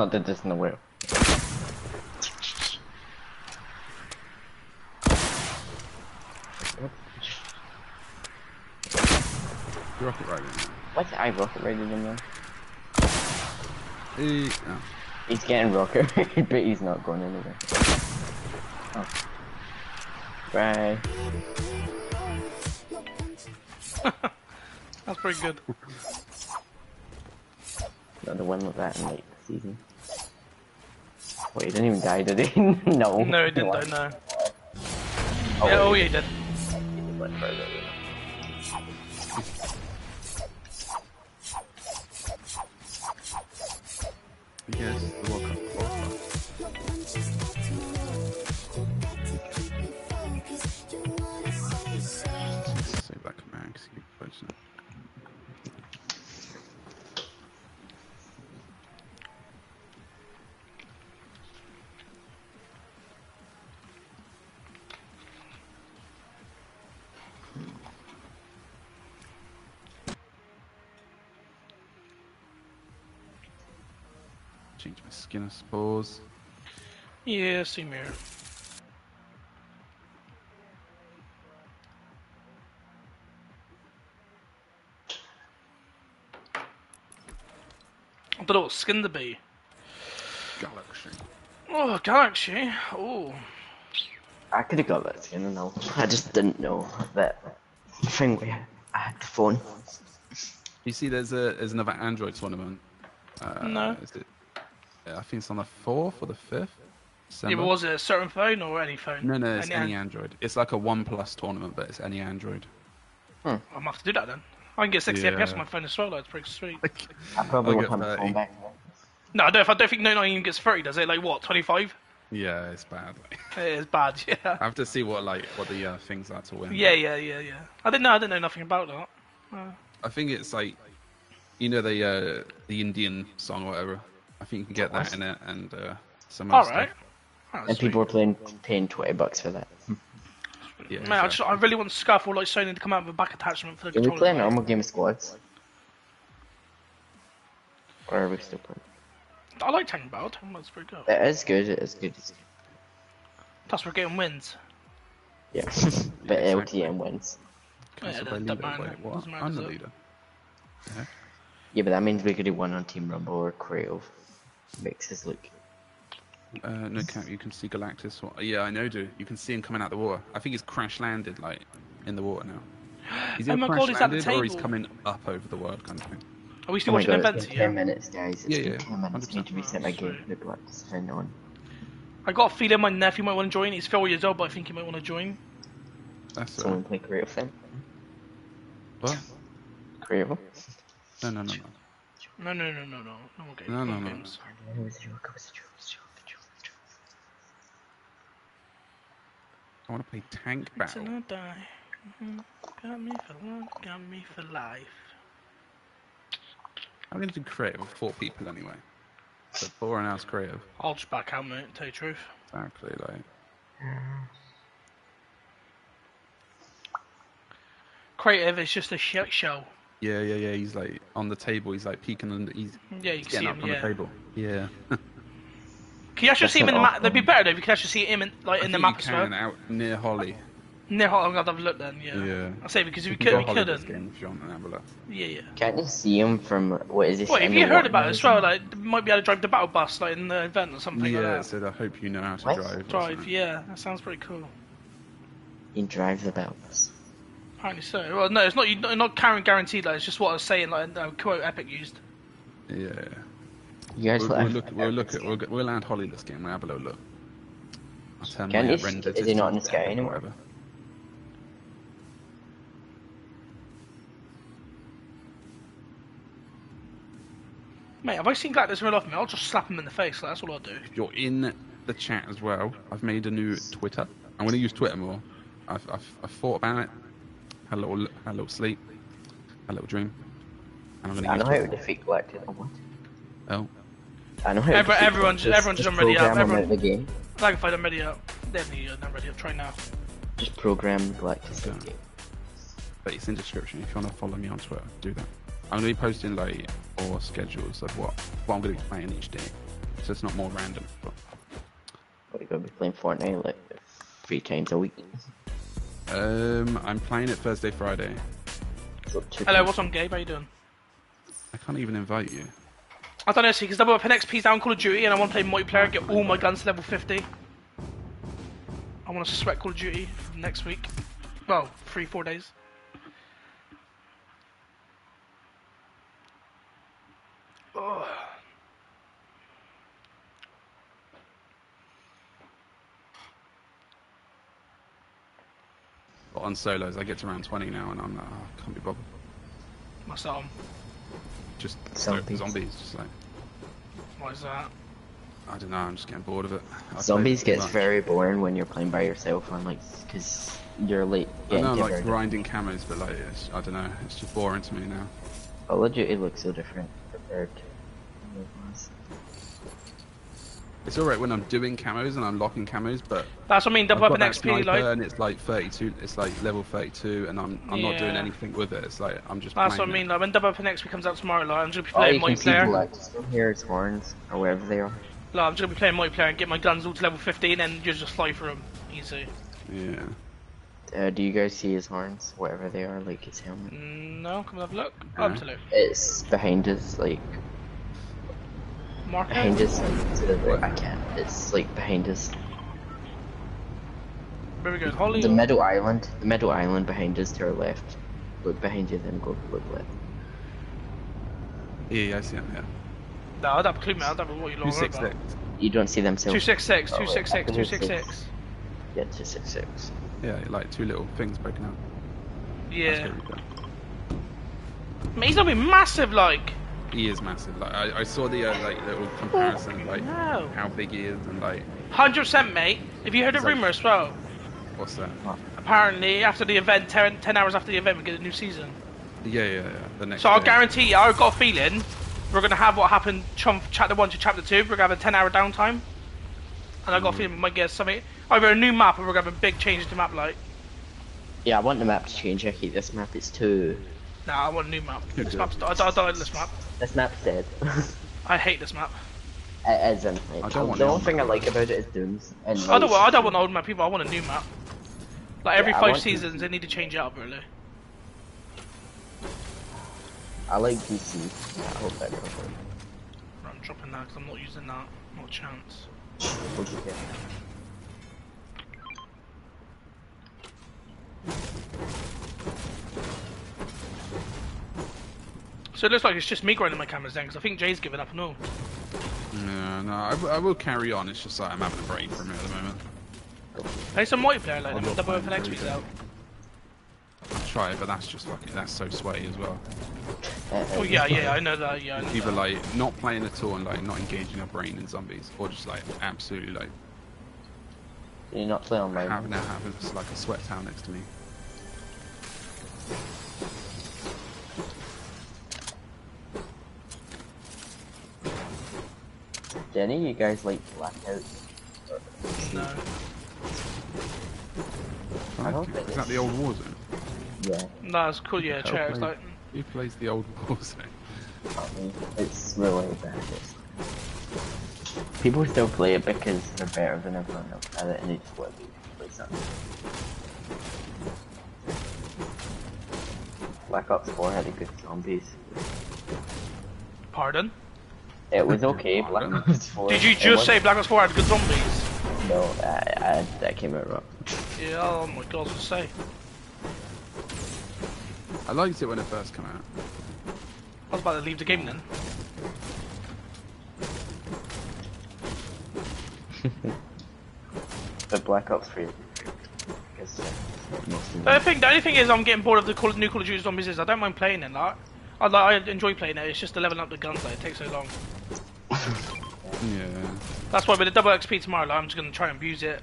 Not that this in the wheel. Rocket right in. What's I rocket rated him then? Eh, oh. He's getting rocket <laughs> but he's not going anywhere. Oh. Bye. <laughs> That's pretty good. Another one like that in the season. Wait, he didn't even die, did he? <laughs> no. No, he didn't die, no. Oh, yeah, oh yeah, he did. Skin, I suppose. Yeah, same here. I don't know what skin to be. Galaxy. Oh, Galaxy. Oh. I could have got that skin and all. I just didn't know that thing where I had the phone. You see, there's a there's another Android tournament. Uh, No. Is it? yeah, I think it's on the fourth or the fifth. Yeah, December. but was it a certain phone or any phone? No, no, it's any, an- Android. It's like a OnePlus tournament, but it's any Android. I'm gonna have to do that then. I can get 60 Yeah. FPS on my phone as well, that's pretty sweet. I probably I'll won't get have my 30. phone back. No, I don't, I don't think No 9 even gets 30, does it? Like what, 25? Yeah, it's bad. <laughs> It is bad, <laughs> yeah. I have to see what like what the uh, things are to win. Yeah, yeah, yeah, yeah. I didn't know, I didn't know nothing about that. I think it's like, you know, the uh, the Indian song or whatever. I think you can get that in it and uh, some other Alright. stuff. Oh, And people are playing, paying 20 bucks for that. Yeah, Man, I, just, I really want SCUF or like Sony to come out with a back attachment for the Can we controller. play a normal game of squads? Or are we still playing? I like Tank Battle, Tank Battle's pretty good. It is good, it is good. It's good. Plus we're getting wins. Yeah. <laughs> but Yeah, LTM wins. Cancel Yeah, that- leader. man- Wait, what? I'm the leader. Yeah, but that means we could do one on Team Rumble or Creative. Makes us look. Uh, no cap, you can see Galactus. Yeah, I know, dude. You can see him coming out the water. I think he's crash landed like in the water now. <gasps> He's Oh either my crash God, he's at the landed or he's coming up over the world kind of thing. Are we Oh still my watching god, it's Inventor, been yeah? 10 minutes, guys. It's Yeah, been yeah, 10 minutes. I need to 100%. reset Oh, my game. sweet. Look like to turn on. I got a feeling my nephew might want to join. He's four years old, but I think he might want to join. That's Someone play Creative then? what? Creative? No, no, no, no. No, no, no, no, no. Games. No, no, no. I want to play tank battle. I die. Mhm. Got me for life. Got me for life. I'm going to do creative with four people anyway. So four and hours creative. I'll just back out, mate. Tell you the truth. Exactly, like. Creative is just a shit show. Yeah, yeah, yeah. He's like on the table. He's like peeking under. He's Yeah, you can see getting up him. on Yeah. the table. Yeah. <laughs> Can you actually That's see him in not the map? awful. That'd be better though. If you could actually see him in like I in the think map you as well. can out near Holly. Near Hot, I'm gonna have a look then. Yeah. Yeah. I say because if we could, we Holly this couldn't. game if you want an ambulance. Yeah, yeah. Can't you see him from what is this? Wait, have you heard about it as well? Like, they might be able to drive the battle bus like in the event or something Yeah, like that. said I hope you know how to What? drive. or Drive, something. yeah, that sounds pretty cool. You drive the belts. Apparently so. Well, no, it's not. Not, not Karen guaranteed. Like, it's just what I was saying. Like, uh, quote Epic used. Yeah. You guys We'll, we'll look. We'll look at. We'll, get- we'll land Holly this game. We'll have a little look. I'll turn Can my you s- rendered is he not in the system sky anymore? whatever. Mate, have I seen Galactus run off me? I'll just slap him in the face. Like, that's all I'll do. If you're in the chat as well, I've made a new Twitter. I'm going to use Twitter more. I've, I've, I've thought about it. Had a little, had a little sleep. Had a little dream. And I'm going I to know use how to defeat Galactus. Oh, what? Oh, I know how to Every- defeat everyone just- Galactus. everyone just Just done ready up, program him everyone- out of the game. I can find them ready up. Definitely not ready up. Uh, Try now. Just program Galactus out the game. but it's in description. If you want to follow me on Twitter, do that. I'm going to be posting like all schedules of what, what I'm going to be playing each day. So it's not more random. But, What, you gonna be playing Fortnite like three times a week? Um, I'm playing it Thursday, Friday. Hello, what's on, Gabe? How you doing? I can't even invite you. I don't know, see, because double weapon XP's down Call of Duty, and I want to play multiplayer, and get all my guns to level 50. I want to sweat Call of Duty for next week. Well, three, four days. Ugh. But on solos, I get to round 20 now, and I'm like, oh, can't be bothered. What's that on? Just Zombies. zombies. zombies, just like What is that? I don't know. I'm just getting bored of it. I Zombies too gets much. very boring when you're playing by yourself on like because you're late I getting know, like very- grinding camos, but like it's, I don't know. It's just boring to me now. Call of Duty looks so different compared to what it was. It's alright when I'm doing camos and I'm locking camos, but That's what I mean, I've double got weapon XP, sniper like. and it's like 32. It's like level 32, and I'm I'm not doing anything with it. It's like I'm just. That's what I playing mean, like, when double weapon XP comes out tomorrow, like, I'm just Oh, gonna be you playing can see the multiplayer. lights from here, it's horns or wherever they are. Like, I'm just gonna be playing multiplayer and get my guns all to level 15, and then you just fly through them. Easy. It. Yeah. Uh, do you guys see his horns, whatever they are, like his helmet? Mm, No, come and have a look. No. Up to look. It's behind us, like Mark behind us. Like, to the right. I can't. It's like behind us. Very good. Holly. The middle island, the middle island behind us to our left. Look behind you, then go look left. Yeah, yeah, I see him. Yeah. No, I don't have a clue, man. I don't know what you're Two on six about. six. You don't see them. so- 266, Oh, wait, 266, I think it's 266. Yeah, two six six. Yeah, like two little things breaking out. Yeah. really. Man, he's gonna be massive, like. He is massive. Like I, I saw the uh, like little comparison, like No. how big he is, and like 100% mate. Have you heard a It's like- rumour as well? what's that? Apparently, after the event, 10, 10 hours after the event, we get a new season. Yeah, yeah, yeah. The next. So I'll guarantee you, I've got a feeling we're gonna have what happened from chapter one to chapter two. We're gonna have a ten hour downtime, and I got a feeling we might get something either a new map or we're gonna have a big change to map. Like, Yeah, I want the map to change. I hate this map. It's too. Nah, I want a new map. You're This good. map's, I, don't- I don't like this map. This map's dead. <laughs> I hate this map. It isn't. I don't want the the only old thing I like about it is Dooms. And I don't. want- I don't want old map people. I want a new map. Like every Yeah, five want to- seasons, they need to change it up really. I like DC. I hope that goes well. I'm dropping that because I'm not using that. Not a chance. What'd you get? So it looks like it's just me grinding my cameras then, because I think Jay's given up and all. No, no, I, w- I will carry on. It's just like I'm having a break from it at the moment. Play some multiplayer like I'm that. not Double playing open very XP's good. out. I'll try it, but that's just fucking. That's so sweaty as well. Oh yeah, yeah, I know that. Yeah, I know Either that. like not playing at all and like not engaging your brain in zombies, or just like absolutely like You're not playing online. having now having just, like a sweat towel next to me. Jenny, you guys like blackout? No. I don't Is that the old Warzone? Yeah, No, it's cool. Yeah, Hell chair. It's play. like Who plays the old Warzone? not me. It's really bad. People still play it because they're better than everyone else at it, and they just want to play something. Black Ops 4 had a good zombies. pardon. It was okay, Black Ops <laughs> 4. Did you just was- say Black Ops 4 had good zombies? No, I, I, that came out wrong. Yeah. Oh my god, what to say? I liked it when it first came out. I was about to leave the game then. <laughs> But Black Ops 3 because uh, The thing, the only thing is, I'm getting bored of the Call, new Call of Duty Zombies. Is I don't mind playing it. Like, I, like, I enjoy playing it. It's just the leveling up the guns. Like, it takes so long. <laughs> Yeah. That's why with the double XP tomorrow, like, I'm just gonna try and abuse it.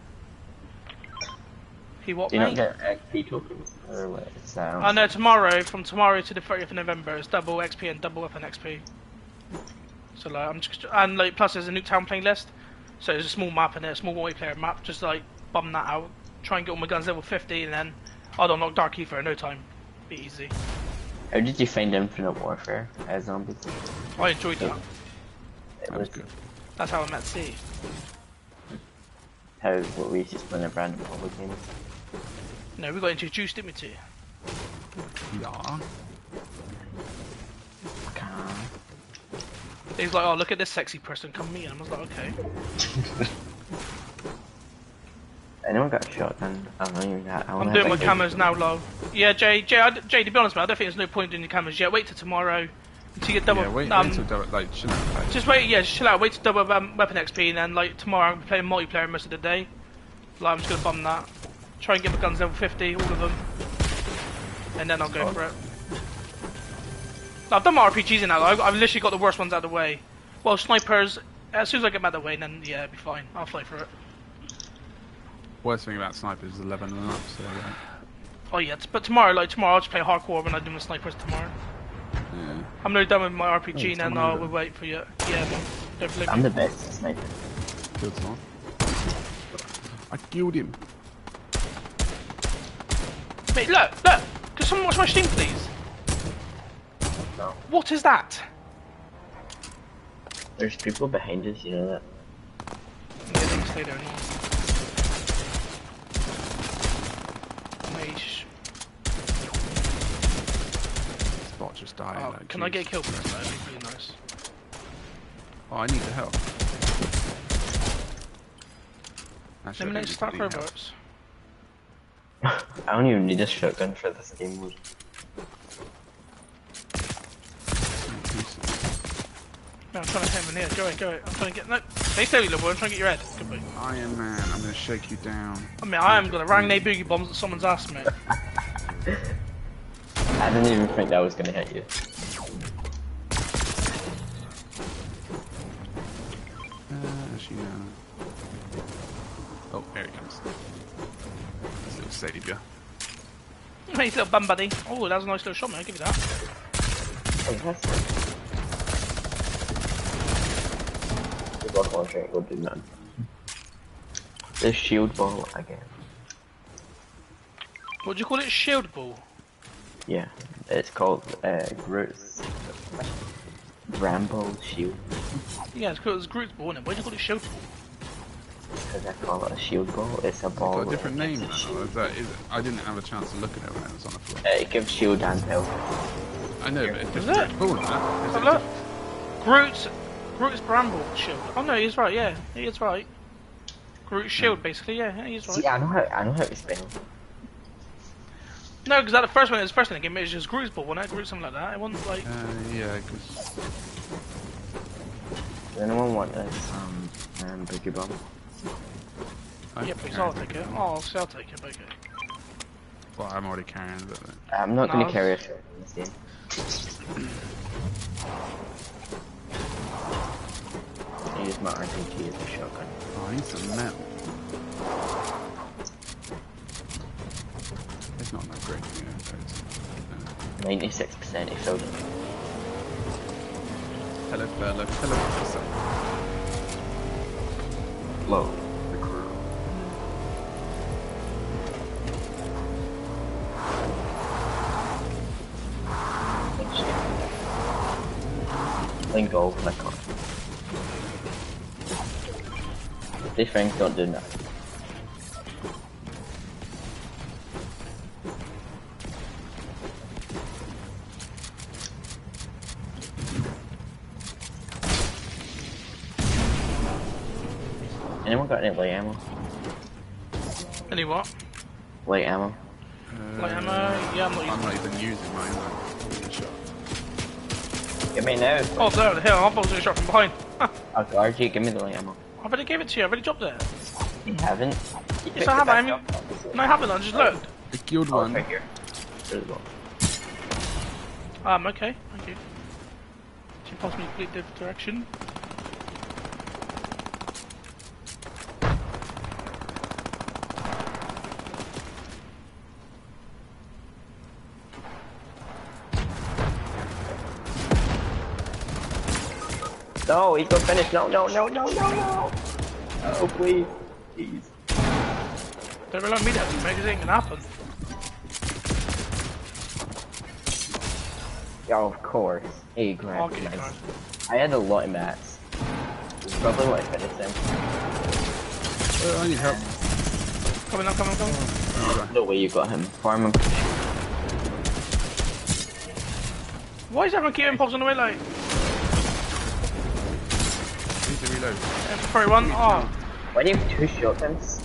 He what, Do you not get XP tokens? Or what? It's, I know tomorrow, from tomorrow to the 30th of November, it's double XP and double weapon XP. So like, I'm just and like plus there's a Nuketown playing list, so there's a small map in there, a small multiplayer map. Just like bum that out, try and get all my guns level 50, and then I'll unlock Dark Ether in no time. Be easy. How did you find Infinite Warfare as zombies? I enjoyed that. It That was good. That's how I met C. how what we used to play in random public games. No, we got introduced, didn't we? To Yeah. Come He's like, oh, look at this sexy person, come meet him. I was like, okay. <laughs> Anyone got a shotgun? I don't even got. I I'm doing my have a- cameras now, low. Yeah, Jay, Jay, I, Jay, to be honest, man, I don't think there's no point doing your cameras yet. Wait till tomorrow. Until you get double. yeah, wait, um, wait till double, like, chill out, like, Just wait, yeah, just chill out. Wait to double um, weapon XP, and then like tomorrow I'm playing multiplayer most of the day. Like I'm just gonna bum that. Try and get my guns level 50, all of them, and then I'll go for it. Like, I've done my RPGs in now. I've, I've literally got the worst ones out of the way. Well, snipers. As soon as I get them out of the way, then yeah, it'll be fine. I'll fly for it. Worst thing about snipers is 11 and up, so, like, Oh yeah, but tomorrow, like tomorrow, I'll just play hardcore when I do my snipers tomorrow. yeah. I'm nearly done with my RPG, oh, it's and then I'll we'll wait for you. Yeah, man. Don't blame I'm me. the best sniper. Killed someone. I killed him. Mate, look, look. Can someone watch my stream, please? No. What is that? There's people behind us, you know that. Yeah, they can stay there anyway. Mate, This bot just died. oh, like, can I get killed jeez. first? That'd be pretty nice. Oh, I need the help. Actually, I Eliminate don't stack need help. robots. <laughs> I don't even need a shotgun for this game mode. No, I'm trying to hit him in here. Go away, go away. I'm trying to get. No, stay steady, little boy. I'm trying to get your head. Good boy. Iron Man, I'm gonna shake you down. I mean, I am gonna rang they boogie bombs at someone's ass, mate. <laughs> I didn't even think that was gonna hit you. Uh, actually, no. Oh, there he comes. This little savior. Mate, little bum buddy. Oh, that was a nice little shot, man. I'll give you that. Hey, that's it. The rocket launcher ain't gonna do nothing. The shield ball again. What do you call it? Shield ball. Yeah, it's called uh, Groot's Bramble Shield. Yeah, it's called it's Groot's ball, isn't? Why do you call it shield ball? Because I call it a shield ball. It's a It's ball. got a different with- name now. Or that, is I didn't have a chance to look at it when it was on the floor. Uh, it gives shield and health. I know, but it's Is different. it? Cool, man. Is Have it a look. Groot's Groot's bramble shield. Oh no, he's right. Yeah, he is right. Groot's shield, basically. Yeah, yeah, he's right. See, I know how I know how to spell. No, because that the first one, it was the first thing that came. It was just Groot's ball, wasn't it? Groot something like that. It wasn't like. Uh, yeah, because Does anyone want this um, um boogie bomb? I yeah, please, carry I'll it. take it. Oh, I'll, see, I'll take it. Okay. Well, I'm already carrying it. I'm not No, gonna I'll- carry it in this game. I <clears throat> use my RPG as a shotgun. oh, I need some metal. It's not that great, you know. so it's, uh, Ninety-six percent is filled. hello, fellow. Hello, officer. Low. Link gold, click on. These things don't do nothing. Got any light ammo? Any what? Light ammo? Uh, Like ammo? Yeah, I'm not I'm using. not even using mine. Like. Give me now. Oh, there, the hell! I thought I was gonna shot from behind. I'll guard you, give me the light ammo. I already gave it to you. I already dropped it. You haven't. You Yes, I have. I'm. No, I haven't. I just looked. I killed Oh, one. right here. There's one. Um. Okay. Thank you. She passed me a complete different direction. No, he's gonna finish. No, no, no, no, no, no. Oh, please. Please. Don't rely on me that mate, 'cause it ain't gonna happen. Oh, of course. He I'll grabbed get you me. guys. I had a lot of mats. Probably what I finished them. Uh, I need help. Coming up, coming up, coming up. Oh, No way you got him. Farm him. Why is everyone keeping pops on the way like? Go. M31. Oh, Why do you have two shotguns?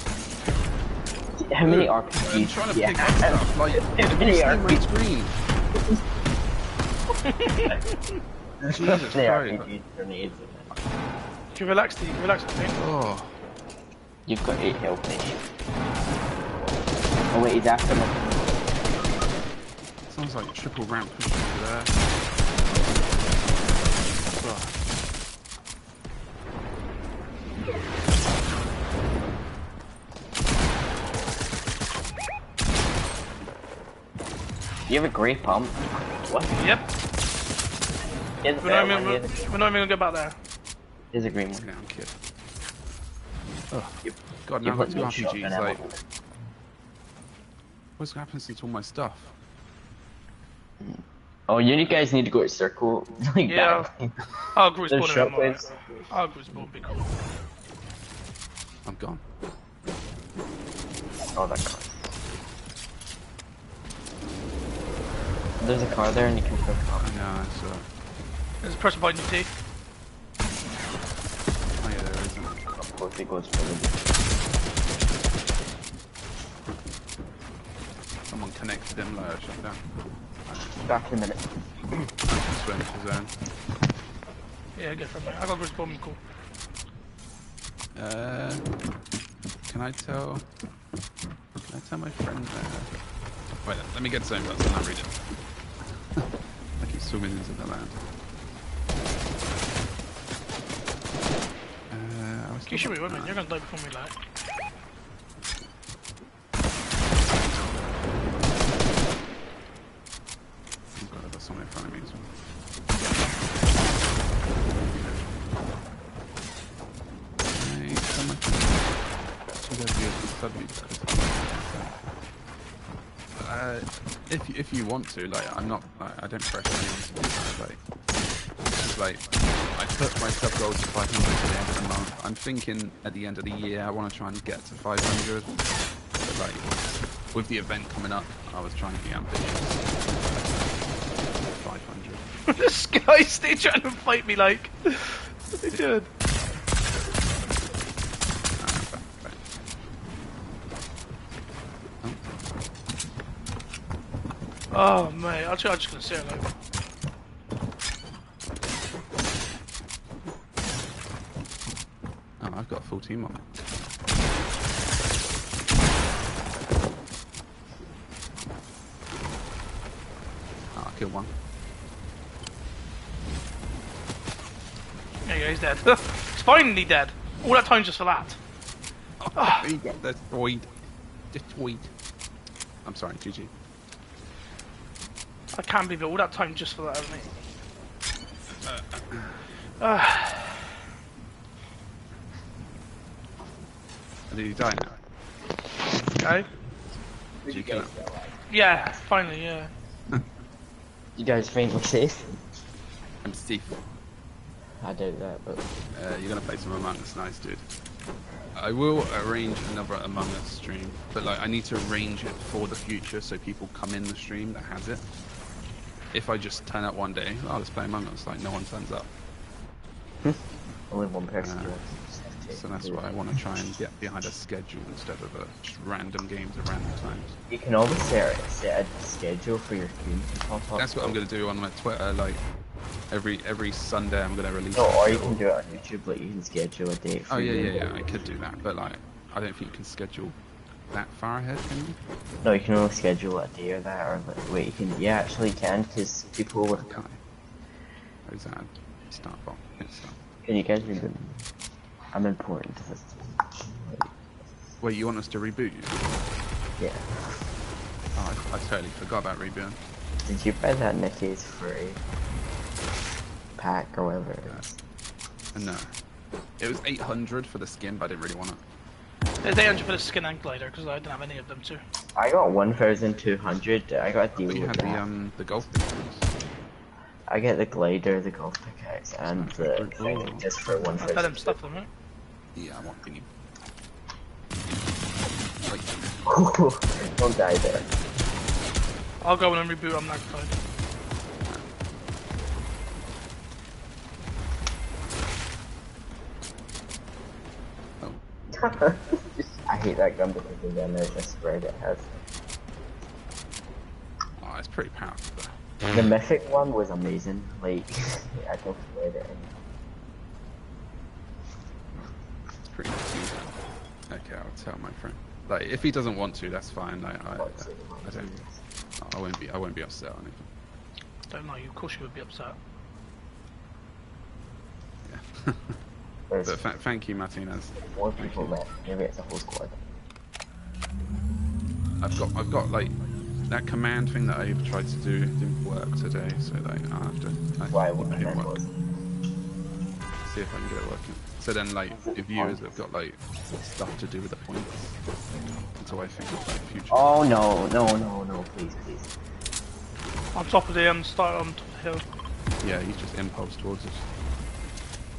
How many I'm RPGs trying to do you pick up stuff. Like, How many RPGs? screen. <laughs> Jesus Christ. RPG grenades. you relax, Steve. Relax, Steve. Oh, You've got 8 health mate. Oh wait, he's after me. sounds like triple ramp push over there. You have a grey pump? What? Yep. Here's a We're not, even, we're, we're not even gonna go back there. here's a green one. sit down, kid. Oh, you, God, now I've got put two no shotgun RPGs. ammo. Like, what's gonna happen to all my stuff? Oh, you guys need to go to circle. <laughs> like Yeah. that. Oh, Groot's There's born in ammo. shockwaves. Oh, Groot's born. Be cool. I'm gone. Oh, that car. There's a car there and you can pick it up. I know, so. Uh, There's a pressure behind you, T. Oh, yeah, there isn't. Of course it goes for Someone connected them, like, shut down. the back in a minute. Swim to zone. Yeah, good for me. I got Groot's born. Be cool. Uh, can I tell? Can I tell my friend? Uh, wait, let me get zone first, and I'll read it. <laughs> I keep swimming into the land. Uh, I was You should be talking with me. about- You're gonna die before me, like. I've got other someone in front of me as well. Can I tell my friend? Should I be able to sub you because uh, if you- want to, like, I'm not, I, I don't pressure anyone to do that. Like, like I put my sub goal to 500 at the end of the month. I'm thinking at the end of the year I want to try and get to 500. But like with the event coming up, I was trying to be ambitious. 500. <laughs> this guy's still trying to fight me, like. They doing? Ah, back, back. Oh, mate. I'll try, I'm just gonna here, like. oh, I've got a full team on it. Oh, ah, I killed one. There you go, he's dead. <laughs> he's finally dead. All that time just for that. Oh, <laughs> he ah. got destroyed. Destroyed. I'm sorry, GG. I can't believe it. All that time just for that, mate. Did he die now? Okay. Did you kill him? Yeah, finally, yeah. <laughs> You guys finally safe? I'm Steve. I doubt that, but Uh, you're gonna play some Among Us, nice dude. I will arrange another Among Us stream, but like I need to arrange it for the future so people come in the stream that has it. If I just turn up one day, I'll just play Among Us, like no one turns up. only one person Uh. So that's why I want to try and get behind a schedule instead of uh, just random games at random times. You can always set, set a schedule for your stream to pop up. That's what I'm gonna do on my Twitter. Like every every Sunday, I'm gonna release. No, or you can do it on YouTube, like you can schedule a date for Oh yeah, yeah, yeah. I could do that, but like I don't think you can schedule that far ahead, can you? No, you can only schedule a day or that, or like, wait, you can, yeah, actually you can, because people would, Okay. Where's that? Start start. can you guys remember? I'm important to this. Wait, you want us to reboot you? Yeah. Oh, I, I totally forgot about rebooting. Did you buy that Nikki's free pack or whatever it is? Uh, no, it was 800 for the skin, but I didn't really want it. There's 800 for the skin and glider because I didn't have any of them too. I got 1,200. I got a deal you with had that. the um the golf pictures. I get the glider, the golf pickaxe, and the Oh. thing just for Let them 1,000. stuff them, right? Yeah, I want thingy. Like, <laughs> Don't die there. I'll go in and reboot on that side. Just- <laughs> I hate that gun because of the amount of spread it has. Oh, it's pretty powerful though. The mythic one was amazing. Like, <laughs> I don't spread it. It's pretty easy. Okay, I'll tell my friend. Like, if he doesn't want to, that's fine. Like, I, I, I don't. I won't be. I won't be upset on anything. Don't lie, of course you would be upset. Yeah. <laughs> There's but th- thank you, Martinez. more people left. Maybe it's a whole squad. I've got. I've got like that command thing that I tried to do didn't work today, so like I have to. I Why think what it didn't work. See if I can get it working. So then, like, the viewers have got like stuff to do with the points. So I think of like future. Oh no, no, no, no, please, please. On top of the um, start on top of the hill. Yeah, he's just impulse towards us.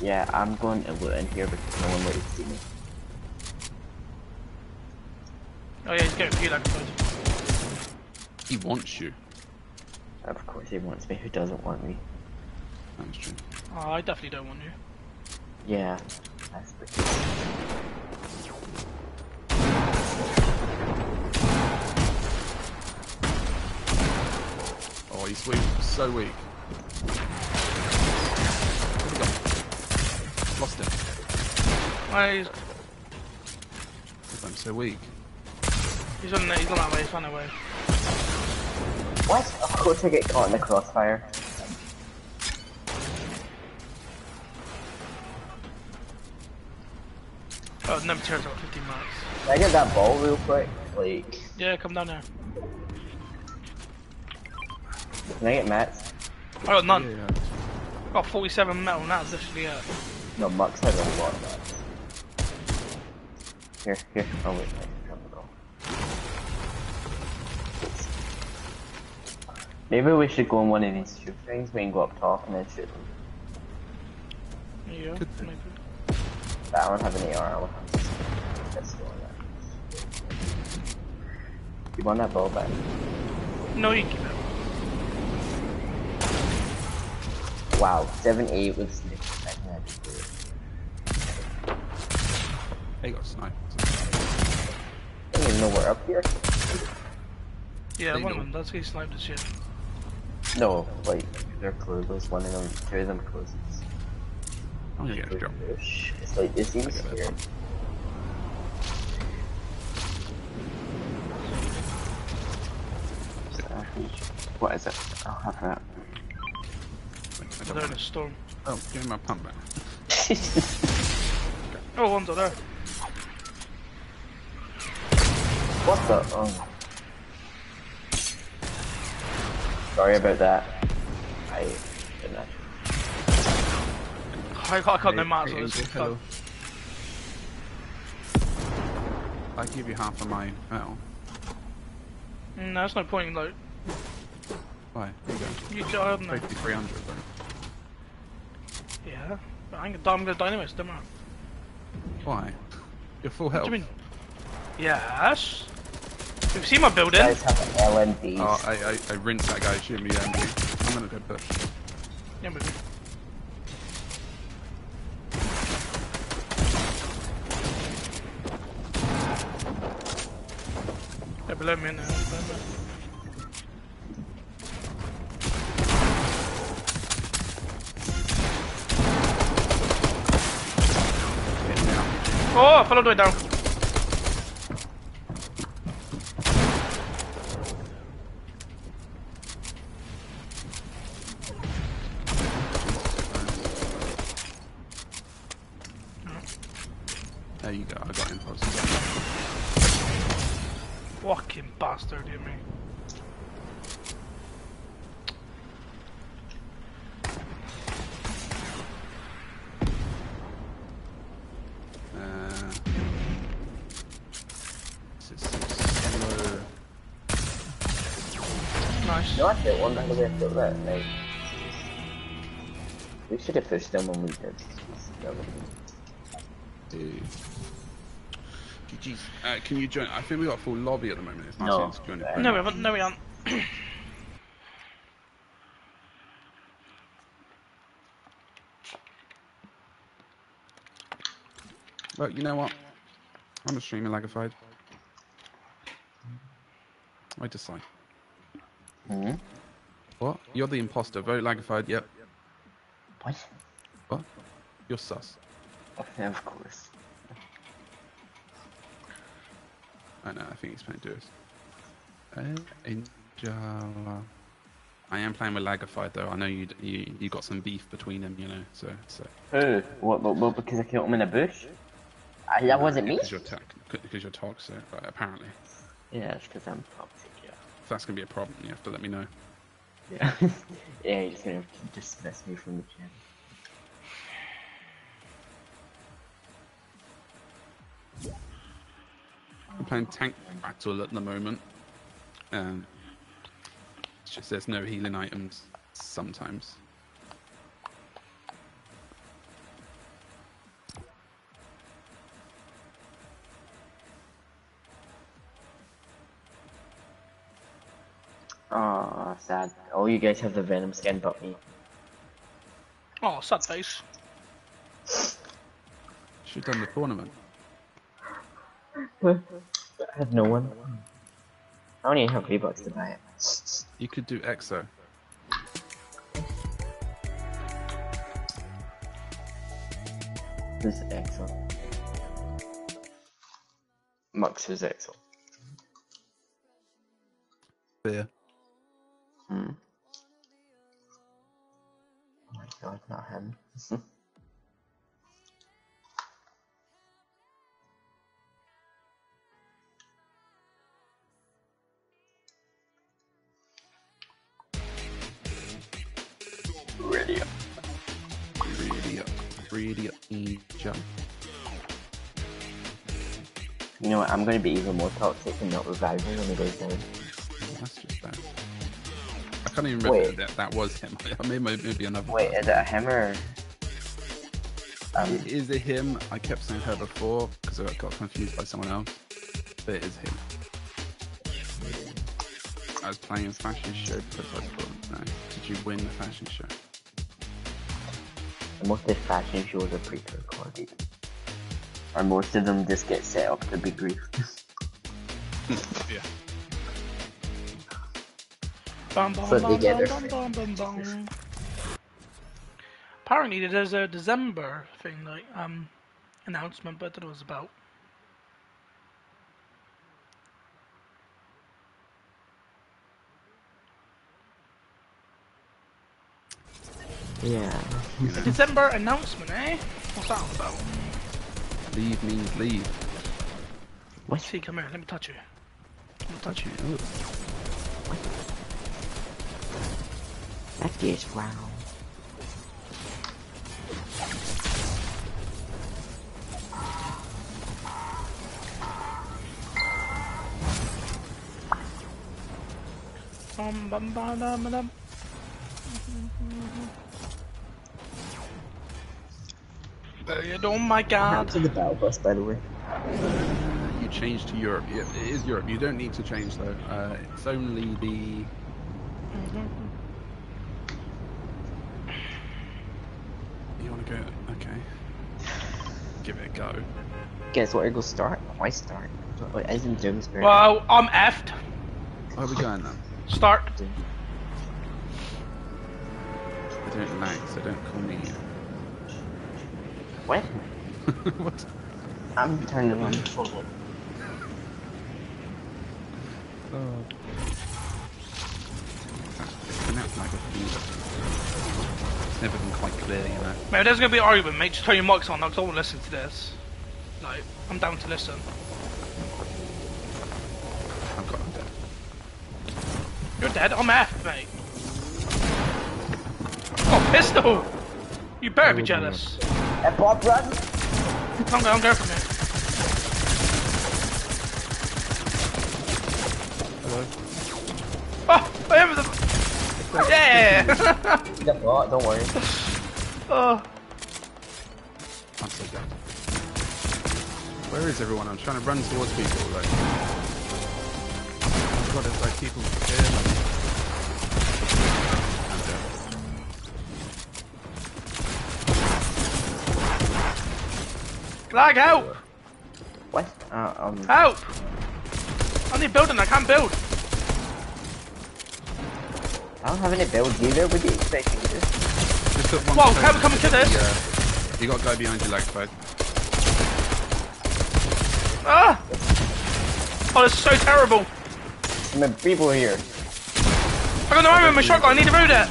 Yeah, I'm going to loot in here because no one would see me. Oh yeah, he's getting a few like He wants you. Of course he wants me, who doesn't want me? That's true. Oh, I definitely don't want you. Yeah, that's the Oh, he's weak. So weak. Lost him. Why he's, I'm so weak. he's on he's on that way, he's on that way. What? Of course I get caught in the crossfire. Oh, no materials got 15 marks. Can I get that ball real quick? Like, Yeah, come down there. can I get mats? I got none. Yeah, yeah. Got 47 metal, and that's literally it. No, Mux has a lot of mats. Here, here. Oh wait, I have to go. Maybe we should go on one of these two things. We can go up top and then shoot them. There you go. Good maybe. But I don't have an AR. I don't have this. Let's go that. You want that ball back? No, you can keep it. Wow, 7-8 with sneak attack. Yeah, I can do it. He got sniped. I don't even know we're up here. Yeah, They one of know. them does. He sniped us, yeah. No, like, they're clueless. One of them, two of them closes. I'm gonna get a jump. It's like, it seems I get it. scared. What is it? I'll have that. Wait, I They're don't in a storm. Oh, give me my pump back. <laughs> Oh, one's up there. What the? Oh. Sorry about that. I didn't actually. I got, I got no Hey, marks hey, on this. Angel. I give you half of my metal. Mm, no, there's no point in like. Why? Here you go. You I don't 5300 though. Yeah, but I ain't gonna, I'm gonna dynamite, don't matter. Why? You're full What health. do you mean? Yes. Have you seen my building? Guys have LMDs. Oh, I, I, I rinsed that guy shooting me MG. I'm gonna go push. Yeah, maybe. They're below me now. below me. Hit me out. Oh, I fell all the way down. 30 of me. No, I hit one that was get that, mate. We should have fished them when we did. Uh, can you join? I think we got a full lobby at the moment. If No. Martin's joining. No, we haven't. No, we aren't. Well, you know what? I'm a streamer lagified. I decide. Hmm? What? You're the imposter. Vote lagified. Yep. What? What? You're sus. Of course. I know. I think he's playing duos. Uh, in Java. I am playing with lagified though. I know you you you got some beef between them. You know. So so. Who? What, what, what, because I killed him in a bush? I, that wasn't me? Because you're, to- because you're toxic, but apparently. Yeah, it's because I'm toxic, yeah. If that's gonna be a problem, you have to let me know. <laughs> Yeah. <laughs> yeah, you're just gonna dismiss me from the channel. Playing tank battle at the moment. Um, it's just there's no healing items sometimes. Aw, sad. All you guys have the Venom skin but me. Oh, sad face. Should have done the tournament. <laughs> I have no one. I don't even have V-Bucks to buy it. You could do EXO. This is excellent. Mux is excellent. Fear. Hmm. Oh my god, not him. <laughs> up. Really up. Jump. You know what, I'm gonna be even more toxic and not revive him when he goes down. That's just bad. I can't even remember Wait. that that was him. <laughs> Maybe maybe another. Wait, is it a him or... Um, Is it him? I kept saying her before because I got confused by someone else. But it is him. I was playing a fashion show because I thought, no. Did you win the fashion show? Most of the fashion shows are pre-recorded. Or most of them just get set up to be brief. <laughs> yeah. Bum, bum, So they bum, bum, their bum, bum, bum, bum. Apparently, there's a December thing, like um, announcement, but I don't know what it's about. Yeah. You know, December announcement, eh? What's that all about? leave means leave. What? See, come here, let me touch you. Let me touch you. Oh, That gets round. Bum, bum, bum, bum, bum. Buried, oh my god. to the battle bus, by the way. you changed to Europe. Yeah, it is Europe. You don't need to change though. Uh, it's only the. You want to go? Okay. Give it a go. Guess where go start? Why start? Wait, isn't Doomsbury? Well, I'm effed. Where are we going then? Start. I don't lag, so don't call me. What? <laughs> what? I'm turning on forward. Oh. And that's like a thing. It's never been quite clear, you know. Maybe there's gonna be an argument, mate. Just turn your mics on, because I won't listen to this. Like, I'm down to listen. I've got dead. You're dead. I'm effed, mate. Oh, pistol! You better be oh, jealous. Hey, Bob, run! Don't go, don't go from here. Hello. Oh, I am the. <laughs> Yeah! Yeah, well, don't worry. Oh. oh, I'm so dead. Where is everyone? I'm trying to run towards people, like. Oh god, there's like people here, like. Lag out! What? Uh, um, Help! I need building, I can't build. I don't have any builds either. What do you expect me to do? Just put one Whoa, stone come- come and kill this. Yeah. You got a guy behind you, like five. Ah! Oh, this is so terrible. I mean, people here. I got no ammo in my shotgun, I need to reload it.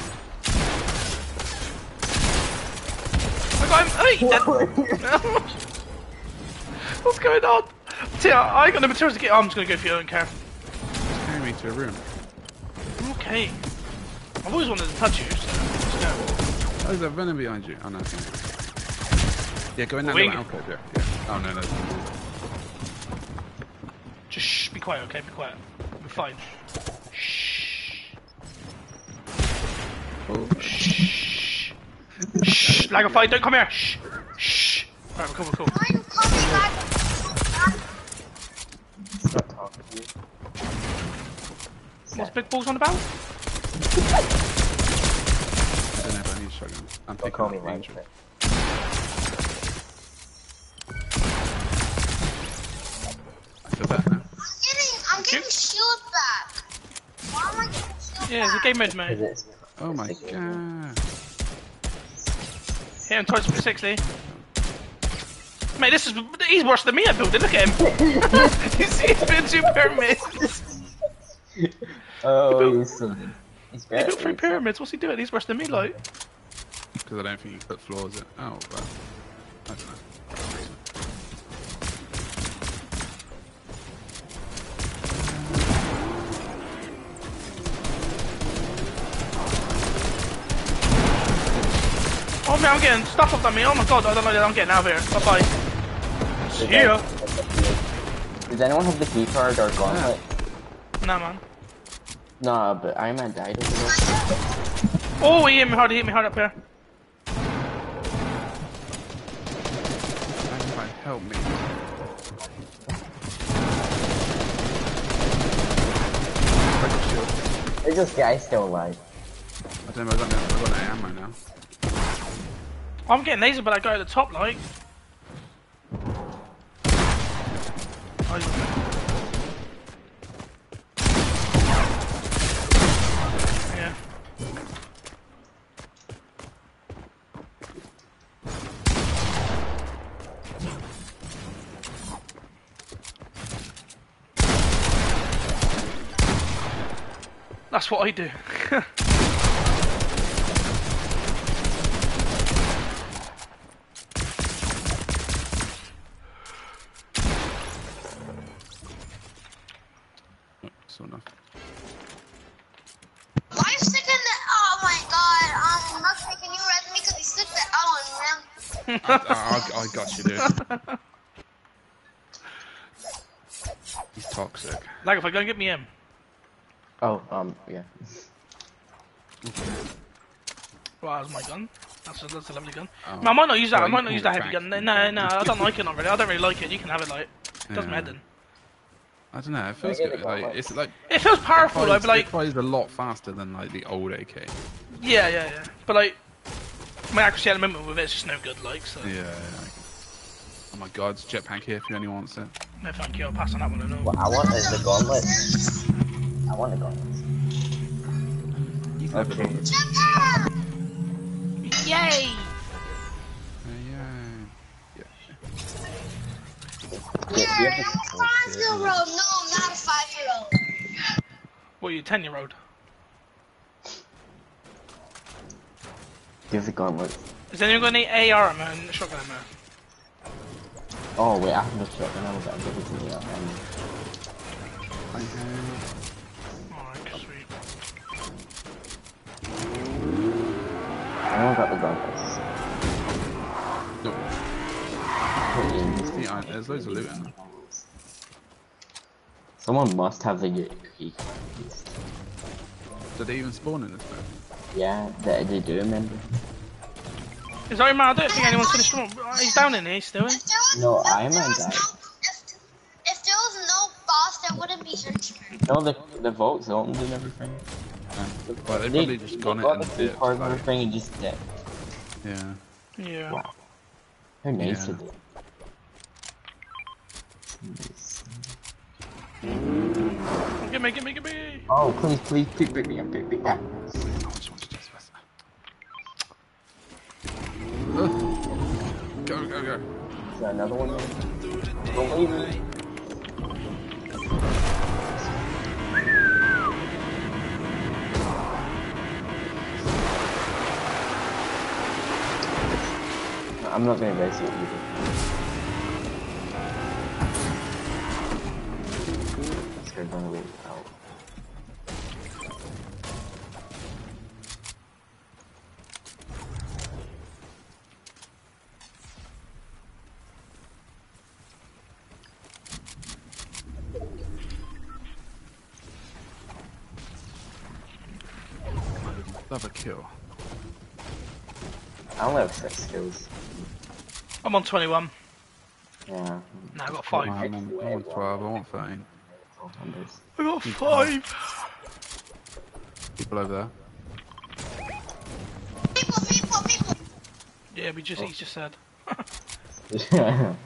I got him. Hey, <laughs> he's dead. <laughs> What's going on? See, I I got no materials to get. Oh, I'm just gonna go for you, I don't care. Just carry me to a room. Okay. I've always wanted to touch you, so let's go. Oh, there's a venom behind you. Oh no. Okay. Yeah, go in that Wing. little alcove there. Yeah. Oh no, no. Just shh, be quiet, okay? Be quiet. We're fine. Shh. Oh. Shh. Shh. Lagify, don't come here. Shh. Shh. Alright, we're cool, we're cool. I'm coming back. Stop talking to you. What's big balls on about? I don't know if I need a shotgun. I'm Don't picking call up me danger. I feel better now. I'm getting, I'm getting shield back. Why am I getting shield Yeah, it's a back? game mode, mate. Oh my god. Hit him twice for 60. Eh? Mate, this is. He's worse than me at building, look at him. <laughs> you see, oh, he's been two pyramids. Oh, he's so He's He built three pyramids, what's he doing? He's worse than me, like. Because I don't think you put floors in. Oh, but I don't know. Oh man, I'm getting stuff up on me. Oh my god, I don't know that I'm getting out of here. Bye bye. See ya. Does anyone have the key card or gauntlet? Nah, man. Nah, but I Man died over there. Oh, he hit me hard, he hit me hard up here. Help me. Is this guy still alive? I don't know, I got no, I got no ammo now. I'm getting laser, but I go to the top, like. Oh, yeah. That's what I do. Oh, so enough. Why are you sticking the? Oh my god! Um, not taking you res me because you stick the L on them. I, I, I got you, dude. <laughs> He's toxic. like, if I go and get me him. Oh, um, yeah. Wow, that's my gun. That's a, that's a lovely gun. Oh. No, I might not use that. I might not use that heavy gun. No, no, no I don't like it. Not really. I don't really like it. You can have it. Like, it does Yeah. my head in. I don't know, it feels get good. the Like, it's like, It feels powerful. fires, Like, but like, it fires a lot faster than like the old AK. yeah, yeah, yeah. But like, my accuracy at the moment with it is just no good. Like, so Yeah. yeah, yeah. Oh my god, it's jetpack here if anyone wants it. no, thank you. I'll pass on that one. I know. What I want is the gauntlet. I want the gauntlet. You can have it. Okay. Jetpack! Yay! Yeah, Yeah, Yeah, you I'm a five-year-old. No, I'm not a five-year-old. What are you, ten year old? Give the gauntlet. Is anyone got any AR ammo and shotgun ammo? Oh wait, I have the shotgun. I was at the video. Um, I have. Alright, sweet. I got the gauntlets. No, Put in. it's the, uh, there's loads of loot in there. Someone must have the key. Did they even spawn in this map? Yeah, they, they do, remember? Is Iron Man? I don't think anyone's finished him. up. He's down in here still. If there was, No, if Iron there Man died. No, if, if there was no boss, there wouldn't be searching. No, the the vault's opened and everything. Well, they've probably just gone it got and the key bit. card and Like, everything and just dead. yeah. Yeah. Wow. How nice Yeah. of them. Gimme, gimme, gimme! Oh, please, please, pick, pick me up, pick, pick up. I just want to just press that. Ugh. Go, go, go. Is there another one? Don't leave me. I'm not gonna race you either. Let's go run away out. Love a kill. I only have. I'm on 21. Yeah. Now I've got 5. I'm on, I'm on 12, I want 13. I got five. People over there. People, people, people. Yeah, we just, he just said. Where'd <laughs> Side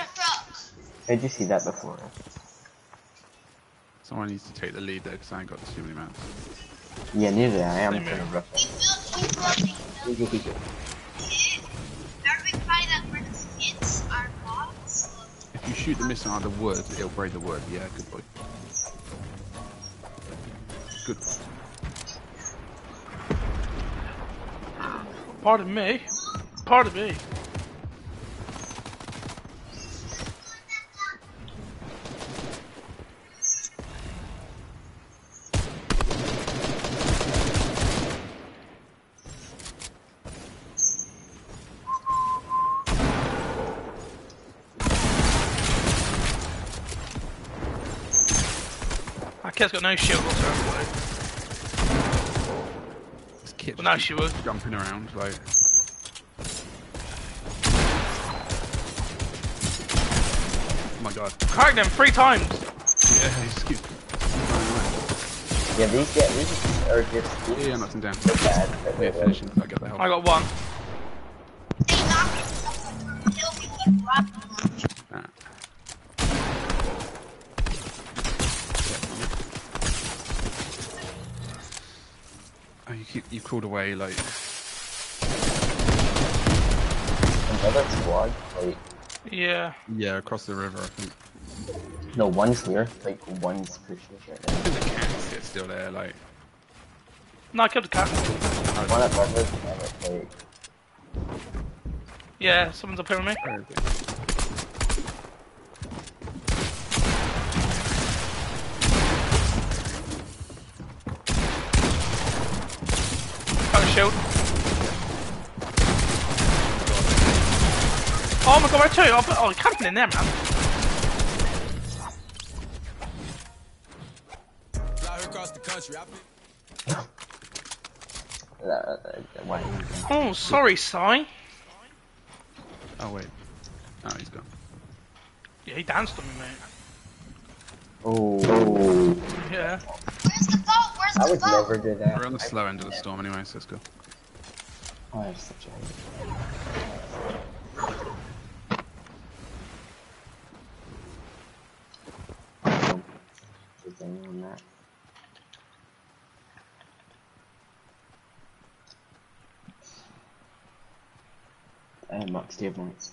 of truck. you see that before? Someone needs to take the lead there because I ain't got too many maps. Yeah, neither I am Same kind of rough. He's building, he's building. Everybody that where the skits are bots. If you shoot the missile out of the wood, it'll break the wood. Yeah, good boy. Good. Pardon me. Pardon me. Kid's got no shield whatsoever. This kid Well, now just she will. jumping around like. Oh my god. Cracked him three times. Yeah, he just keeps. Yeah, these get these are just Yeah, yeah, knocks him down. they're bad. Yeah, they're finish him. I get the help. I got one. Called away like Another squad, like Yeah. yeah across the river. I think. no one's here, like one's pushing right I now. think the cat's it's still there. Like No, I killed the cat. One above us, and like Yeah, someone's up here with me. where is it? Got a shield. Oh my god, where to? Oh, oh, camping in there, man. Fly her across the country. I pick- uh, why? Oh, sorry, Sai. Oh wait. Oh, he's gone. Yeah, he danced on me, mate. Oh, Yeah. Where's the boat? Where's I would boat? never do that. We're on the slow end of the storm anyway, so let's go. Oh, I have such a is anyone on that? Hey, Max, do you have max?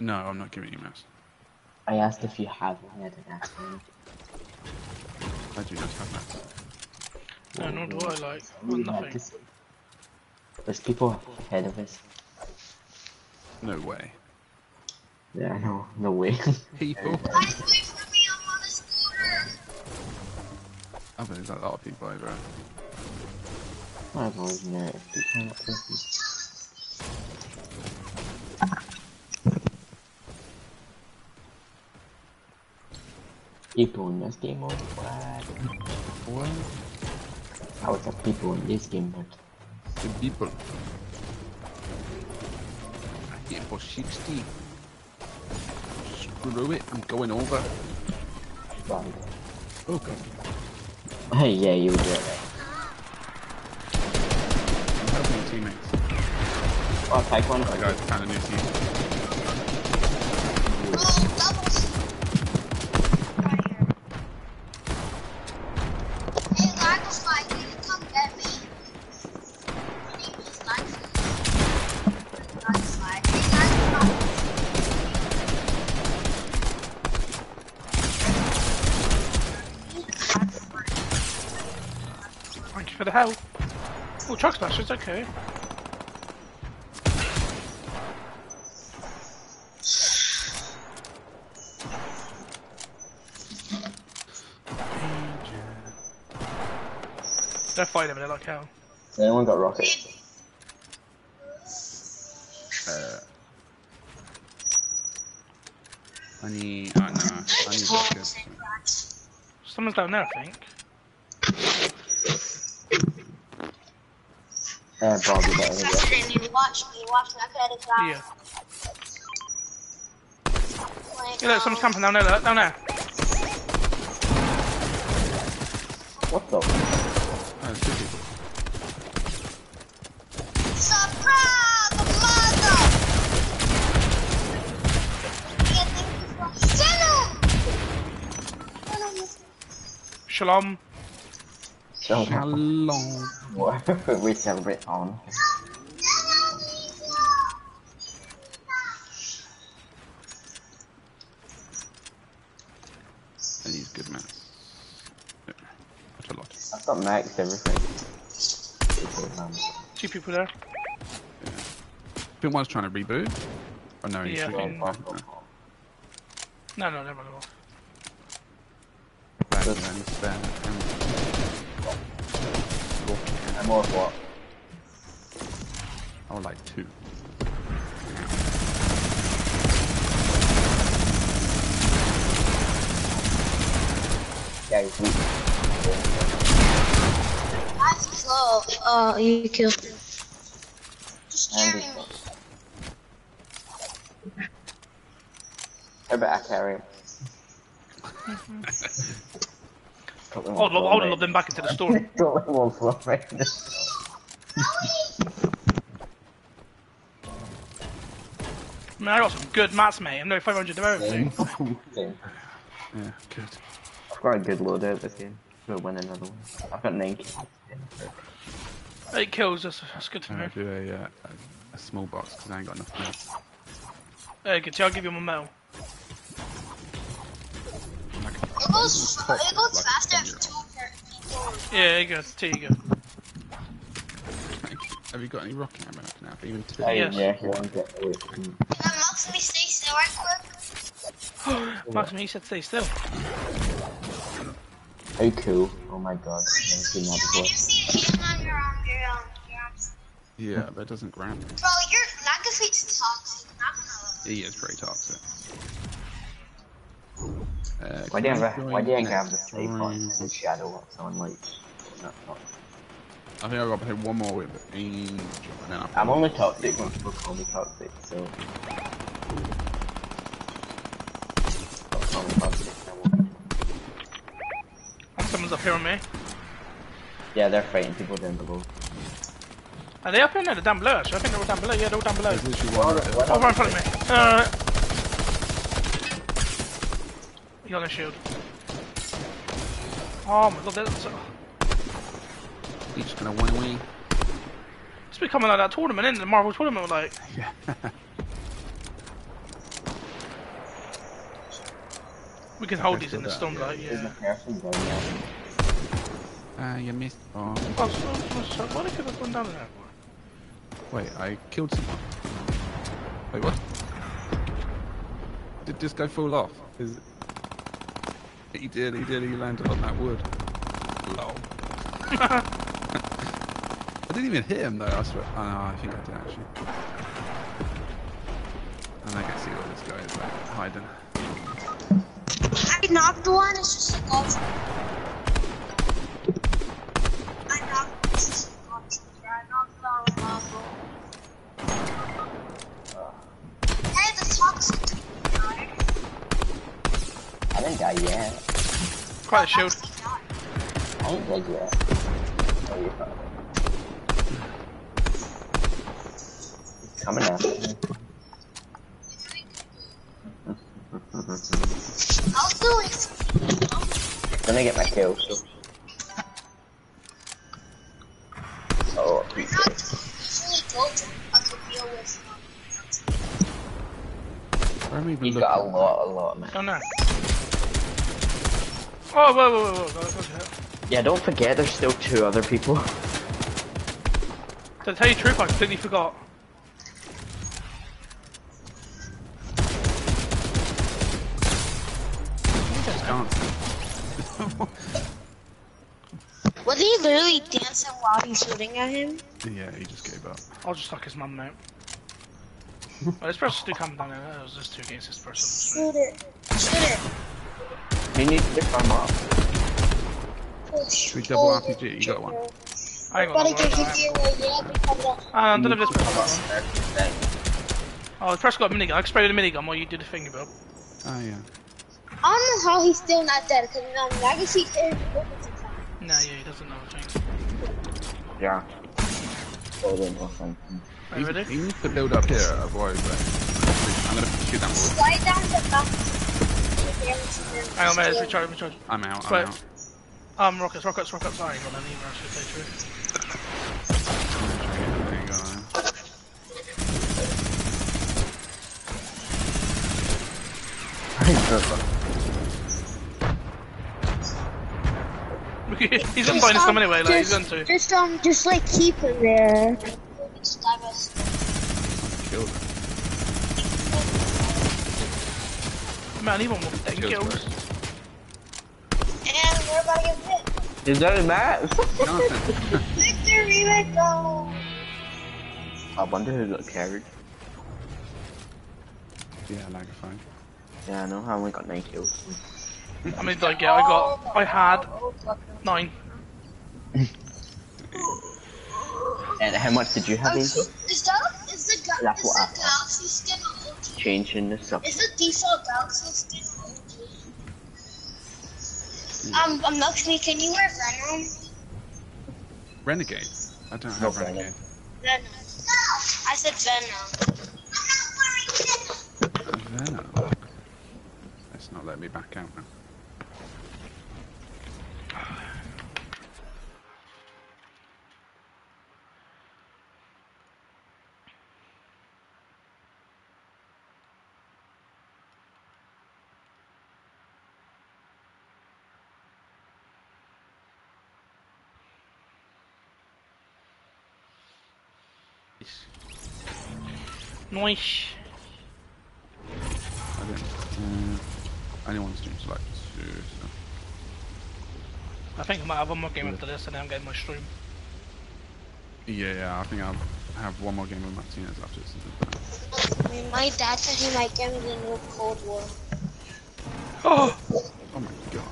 No, I'm not giving you maps. I asked if you have one, I didn't ask him. I do not have maps. No, nor do I, like. We Well, had to nothing. say- There's people ahead of us. No way. Yeah, I know. No way. <laughs> People. Guys, wait for me. I'm on a scooter. I bet there's a lot of people over there. I've always known if people not pussy. People in this game are bad. What? I would people in this game, but The people. I hit for 60. Screw it, I'm going over. bad. Okay. Hey, yeah, you do it. I'm helping your teammates. Oh, take one. That guy's kind of new to Truck smashers, okay. They're fighting him, like hell. Has anyone got rockets? Uh, I need. Oh, no, I need rockets. Someone's down there, I think. Uh, Bobby got it. You watched me, watched me. I could have Yeah. Like, Yeah, look, someone's camping down there, look, down there. What the? Oh, people. Surprise, mother! Yeah, thank you for- Shalom! Shalom. Shalom. What? we celebrate on. I need good mats. Yeah, That's a lot. I've got maxed everything. Two people there. Yeah. I think one's trying to reboot. Oh no, he's Yeah, I shooting. think- No, No, no, never mind. Back and then spare. And... I'm more of what? I would like two. Yeah, he's weak. That's slow. Uh, you killed him. Just And carry he's me. How about I carry him? <laughs> Oh, I would have loved them back into the store. Don't let one I mean, I got some good mats, mate. I'm no 500 of everything. <laughs> Yeah, good. I've got a good loadout this game. We'll win another one. I've got 9 kills. Eight kills, that's, that's good for I'm me. gonna do a, uh, a, a small box because I ain't got enough mats. There, good. I'll give you my medal. Like, It goes, Top it goes like faster if two people. Yeah, there you go. There you go. Have you got any rocket ammo now? Even two. Hey, Yes. yeah, he won't get away from me. That me stay still right quick. <gasps> Max, he said stay still. How cool. Oh my god. Never seen that I before. see a hand on your arm, your um, your arms. Yeah, but it doesn't grant me. Bro, your Nagafate's toxic. Not gonna He is pretty toxic. Uh, Why do you can have, I a, why do you join have the next safe on and shadow up someone like no, no. I think I've got to play one more with Angel, and then I'll I'm only toxic when people call me toxic, so Don't call me toxic, I won't. Someone's up here on me. Yeah, they're fighting people down below. Are they up here? No, they're down below, actually. I think they're all down below. Yeah, they're all down below. There's literally one right. Oh, right in front of me. Uh, you got no shield. Oh my god, that's, He's just gonna win away. it's becoming like that tournament, isn't it? The Marvel tournament, like. Yeah. <laughs> We can hold these in the still storm, like, There's yeah. a person down there. Ah, you missed. Oh, Oh, so, so, so, why did I gone down there wait, I killed someone. Wait, what? Did this guy fall off? Is he did, he did, he landed on that wood. Lol. <laughs> I didn't even hit him though, I swear. Oh no, I think I did actually. And I can see where this guy is like hiding. I knocked one, it's just a golf. I knocked it's just a golf. I knocked down a Hey, the toxic. I didn't die yet. Quite a shield. I ain't dead yet. Oh, you're fine. He's coming after me. I'll do it. Gonna get my kill, so. Oh, I knocked fully gold. I could deal with. Where am even he's got a lot, a lot man. Oh no. Oh, whoa, whoa, whoa, whoa, whoa, whoa, whoa. Yeah, don't forget there's still two other people. To tell you the truth, I completely forgot. Can't. <laughs> Was he literally dancing while he's shooting at him? yeah, he just gave up. I'll just suck his mum out. well, this person's still coming down there. That was just two against this person. so- Shoot it. Shoot it. We need to farm up. Should we double RPG? You got one? I Gotta got get no his away, yeah, because of Ah, I don't have this person. Oh, the person got a minigun. I can spray with a minigun while you do the thing, bro. Oh yeah. I don't know how he's still not dead, because um, I can see his bullets inside. Nah, yeah, he doesn't know things. Yeah. Golden or something. Right, He, ready? he needs to build up here, otherwise uh, I'm gonna shoot that wall. Slide down the back. Hang on, mate, recharge, recharge. I'm out, Wait. I'm out. Um, rockets, rockets, rockets. I ain't got any either, actually, to tell you the truth. There you go. he's gonna find us some anyway, like, he's going to. Just um, just like keep him there. Just dive us. Killed him. Man, I need 10 Kills, kills. And we're about to get hit. Is that Matt? Jonathan. <laughs> Victory, let go. I wonder who got carried. yeah, Lagaphone. Yeah, I know. I only got nine kills. I mean, like, yeah, I got, I had nine. <laughs> And how much did you have, oh, Angel? Is that is the ga- is the galaxy skin OG? Changing the sub. Is the default galaxy skin OG? Um, um, Lakshmi, can you wear Venom? Renegade. I don't No have Renegade. Venom. I said Venom. Venom. Let's not let me back out now. Nice. I don't. Uh, anyone streams like two. So. I think I might have one more game after this and then I'm getting my stream. Yeah, yeah, I think I'll have one more game with Martinez after this. I mean, my dad said he might get me the new Cold War. <gasps> Oh! Oh my god.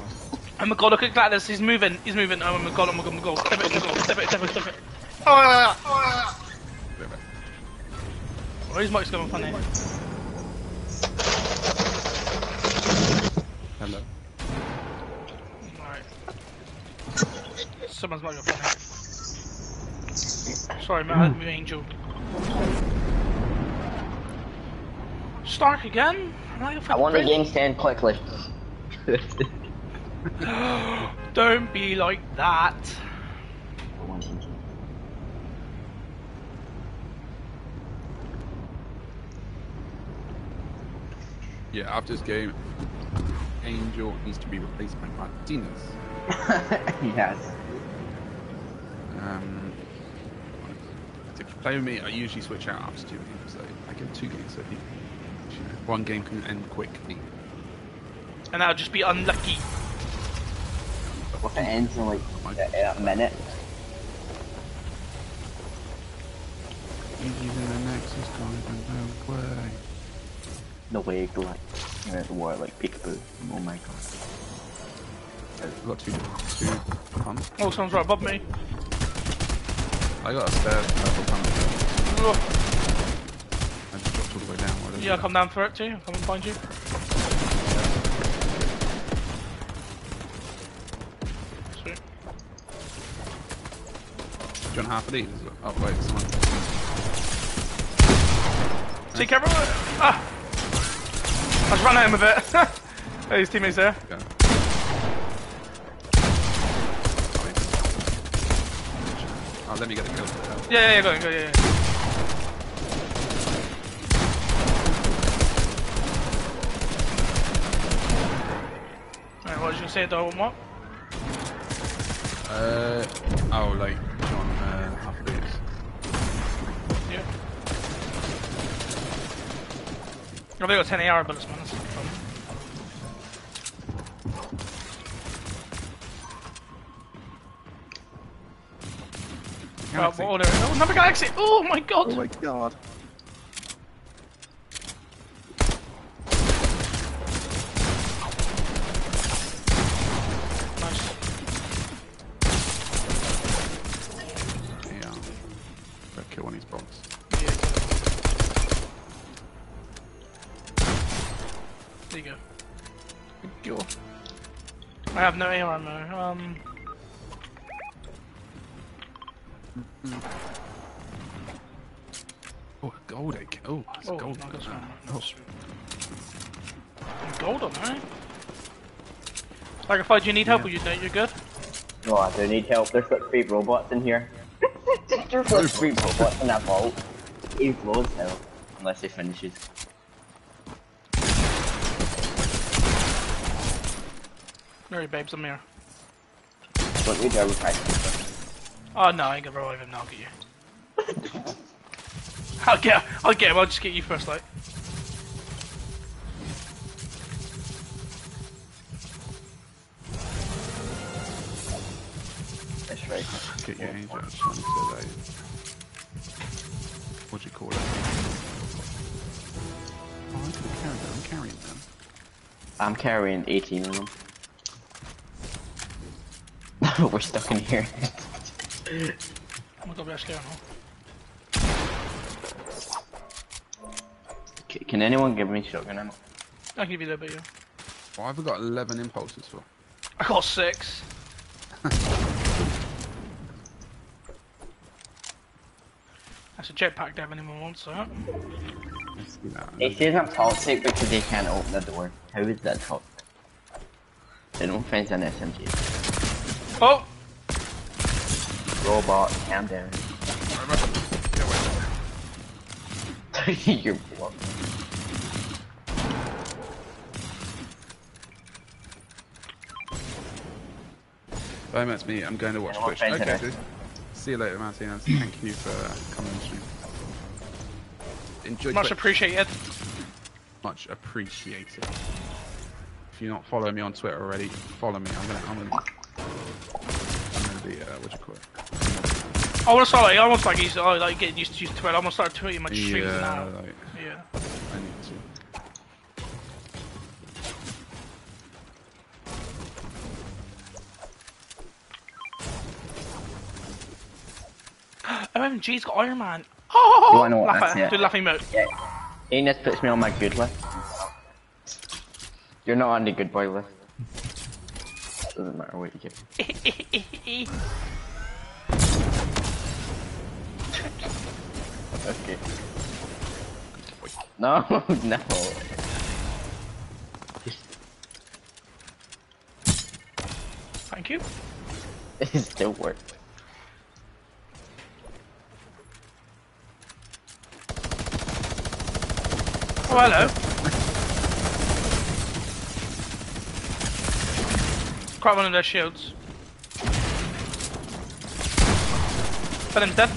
Oh my god, look at Gladys, he's moving, he's moving. Oh my god, oh my god, oh my god. Step it, step it, step it, step it, step it. Oh, yeah, yeah, yeah. oh, Oh, his mic's going funny. Hello. Alright. Someone's mic got funny. Sorry, man, I didn't Angel. Stark again? I, I want the really? game stand quickly. <gasps> Don't be like that. I want Angel. Yeah, after this game, Angel needs to be replaced by Martinez. <laughs> yes. Um, if you play with me, I usually switch out after two games. So I get two games, so you, you know, one game can end quickly. And I'll just be unlucky. What if it ends in like a, a minute? Easy than the Nexus driving, no way. No way, go like, you're the war like peekaboo. Oh my god. I've got two, two pumps. Oh, someone's right above me. I got a spare purple pump. Ugh. I just dropped all the way down. Yeah, I'll come down for it too. I'll come and find you. Sweet. Do you want half of these? Oh wait, someone. See, camera. Ah! I just ran home with it. <laughs> hey, his teammates there. Go. Oh, let me get the kill. Yeah, yeah, yeah, go, go, yeah, yeah. Alright, what was you gonna say, though? What? Uh, oh, like I've got 10 AR bullets, man. That's not fun. Oh, Galaxy. what order? Oh, another galaxy! Oh my god! Oh my god. Like, if I do you need help, Yeah. or you don't, you're good. No, I do need help. There's like three robots in here. <laughs> There's like three robots in that vault. He's low as hell. Unless he finishes. Alright, babes, I'm here. Don't need to revive Oh no, I ain't gonna revive him now, I'll get you. <laughs> I'll get I'll get him, I'll just get you first, like. Get your angel. I was trying to. What do you call it? Oh, I can carry them. I'm carrying them. I'm carrying 18 of them. <laughs> We're stuck in here. I'm gonna go back there now. C- Can anyone give me shotgun ammo? I'll give you that, but bit, yeah. Well, I've got 11 impulses for. I got six. <laughs> That's a jetpack there if anyone wants that. Let's do that. It says I'm toxic because they can't open the door. How is that toxic? They don't find an SMG. Oh! Robot, calm down. <laughs> You're blocked. Bye, that's me. I'm going to watch Twitch. Okay, dude. See you later, Martinez. <clears throat> Thank you for coming on stream. Enjoy Much Twitch. appreciated. Much appreciated. If you're not following me on Twitter already, follow me. I'm gonna, I'm gonna, I'm gonna be, uh, what you call it? I wanna start like, I want to like, use, oh, like getting used to use Twitter. I wanna start tweeting my streams Yeah, now. like, Yeah. OMG's got Iron Man. Oh! You wanna know what Laugh that's at, it? do laughing mode. Yeah. Ines puts me on my good list. You're not on the good boy list. Doesn't matter what you get. <laughs> Okay. No, <laughs> no. Thank you. It still works. Oh, hello. Crack one of their shields. Him dead.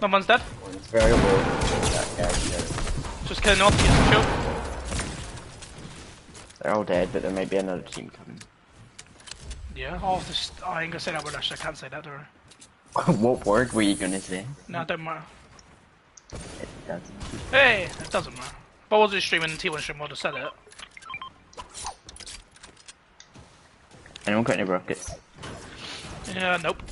No one's dead. It's very low. That guy's dead. Just killing off, get some shield. They're all dead, but there might be another team coming. Yeah, oh, this, I ain't gonna say that word actually, I can't say that, do I? <laughs> what word were you gonna say? No, it don't matter. It doesn't. Hey, it doesn't matter. If I wasn't streaming T1 stream, I would have said it. Anyone got any rockets? Yeah, nope.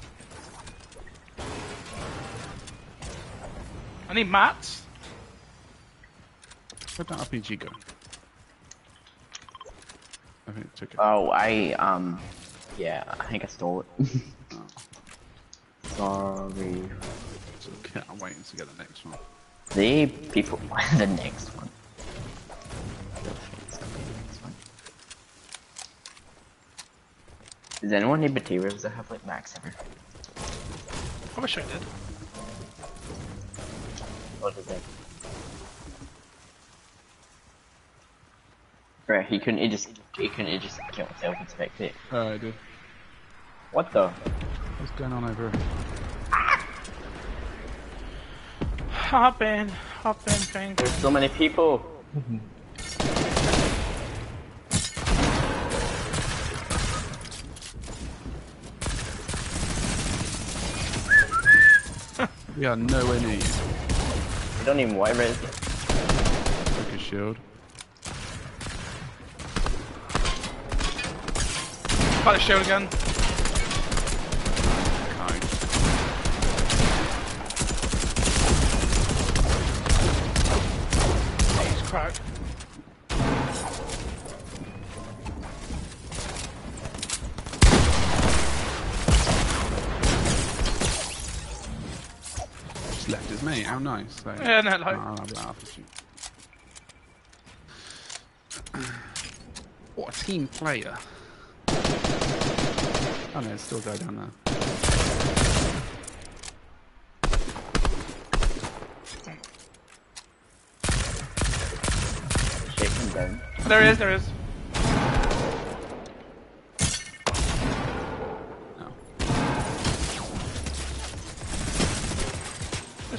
I need mats. Where'd that RPG go? I think it took it. Oh, I, um, yeah, I think I stole it. <laughs> Sorry. It's okay. I'm waiting to get the next one. The people, the next one. I don't think it's gonna be the next one. Does anyone need materials that have like max ever? I wish I did. What is it? Right, he couldn't he just he couldn't he just kill himself and spectate. Oh, uh, I did. What the? What's going on over here? Hop in, hop in, thing. There's so many people. <laughs> We are nowhere near you. You don't even white res. Took a shield. Got the shield again. Kind. He's cracked. Just left his mate. How nice. Like, Yeah, no, like- I'll have that after shoot. What a team player. Oh no, there's still a guy down there. Shaking down. There he is, there he is.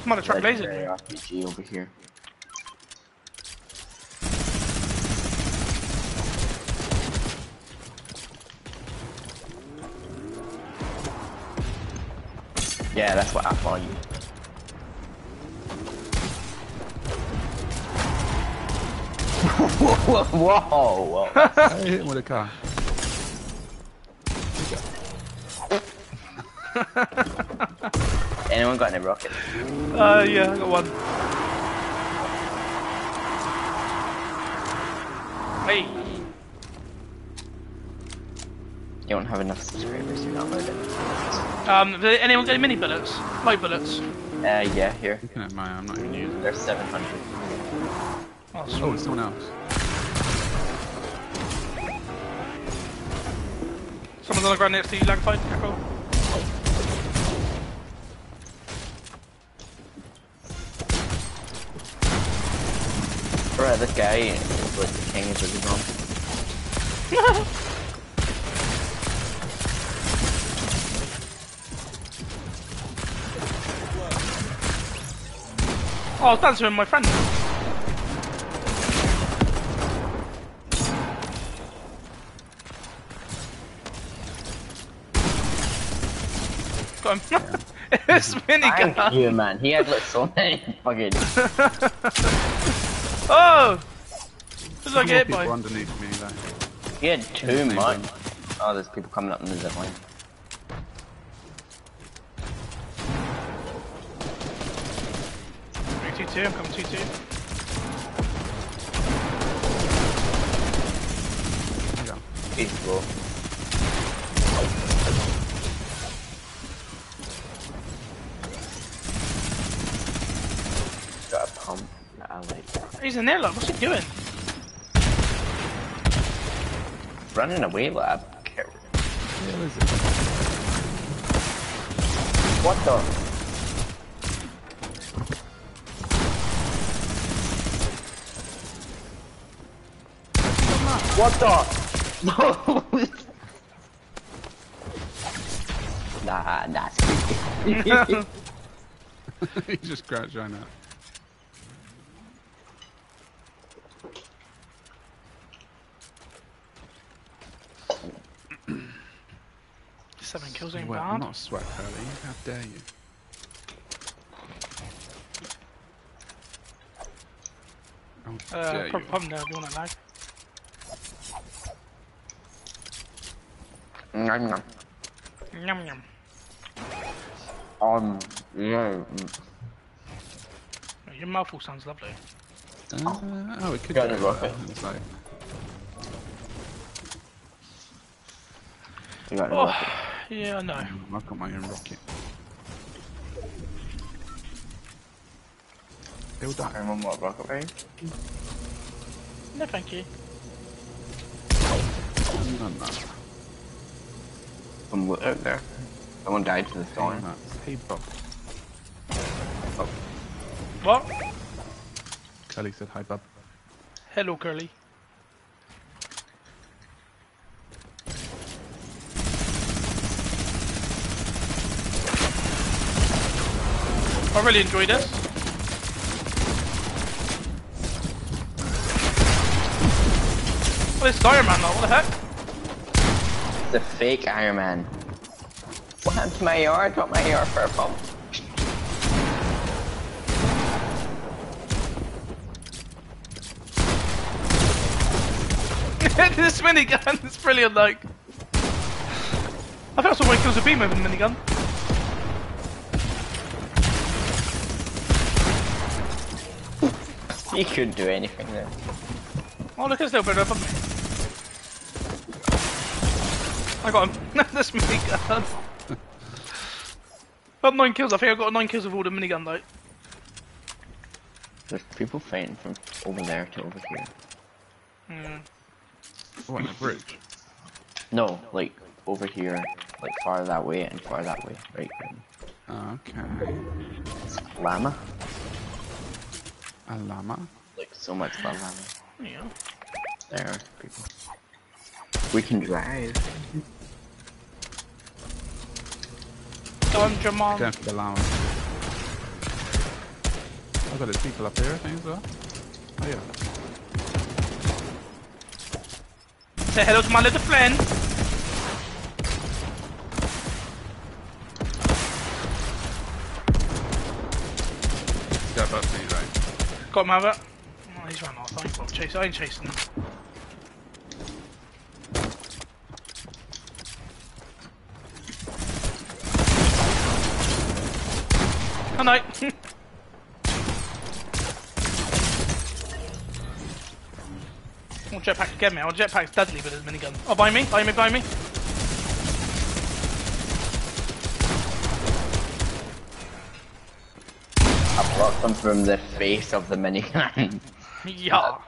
This mother truck laser. Legendary RPG over here. Yeah, that's what I thought you. <laughs> whoa, whoa, whoa. I hit him with a car. <laughs> Anyone got any rockets? Uh, yeah, I got one. Hey, You don't have enough subscribers to download it. um, did anyone get mini bullets? Light bullets? Uh, yeah, here. Looking at mine, I'm not even using. There's 700. Oh, Oh, sweet. it's someone else. Someone's on the ground next to you, lag fight, Echo. Bro, this guy is like the king of the bomb. <laughs> Oh, I was dancing with my friend. Got <laughs> him. it's minigun. Thank you, man. He had like so many <laughs> fucking. Oh! Who's I More hit people by? underneath me, like. He had too Insane, Oh, there's people coming up in the zip line. Three, two, two. I'm coming two, two. Yeah. He's low. Got a pump that I like. He's in there, like, what's he doing? Running away, lab. Yeah, where is it? What the? What the? <laughs> nah, that's <laughs> he just crouched right now. Seven kills ain't Well, bad. I'm not sweat Curly. How dare you? How Uh, dare you? probably pump there if you want to lag. Nom, nom. Yum yum. Um, yeah. mm. Your mouthful sounds lovely. Uh, oh, it could Got go a rocket. It's like, You got Oh, rocket. Yeah, I know. I've got my own rocket. Build I that. remember what rocket right? No, thank you. No, no. Some loot out there. Someone died to the Hey, storm. nuts. Hey, Bob. What? Curly said hi, Bub. Hello, Curly. I really enjoy this. Oh, this Iron Man now, what the heck? The fake Iron Man. What happened to my AR? I dropped my AR for a pump. this minigun <laughs> is brilliant, like. I think saw one kills a beam with a minigun. He couldn't do anything there. Oh, look at this little bit of I got him. No, this minigun. I've got nine kills. I think I've got nine kills with all the minigun, though. There's people fighting from over there to over here. Hmm. What, in the bridge? No, like over here, like far that way and far that way. Right. Okay. Llama? A llama? Like so much fun llama. Yeah. There are people. We can drive. Go on, Jamal. Going for the llama. Oh, got there's people up here, I think, as well. Oh, yeah. Say hello to my little friend. Got him over. Oh, he's run off. I ain't got chase. I ain't chasing him. Oh no. <laughs> Oh, jetpack to get me. Oh, jetpack's deadly with his minigun. Oh, by me, by me, by me. I blocked them from the face of the minigun. <laughs> Yeah.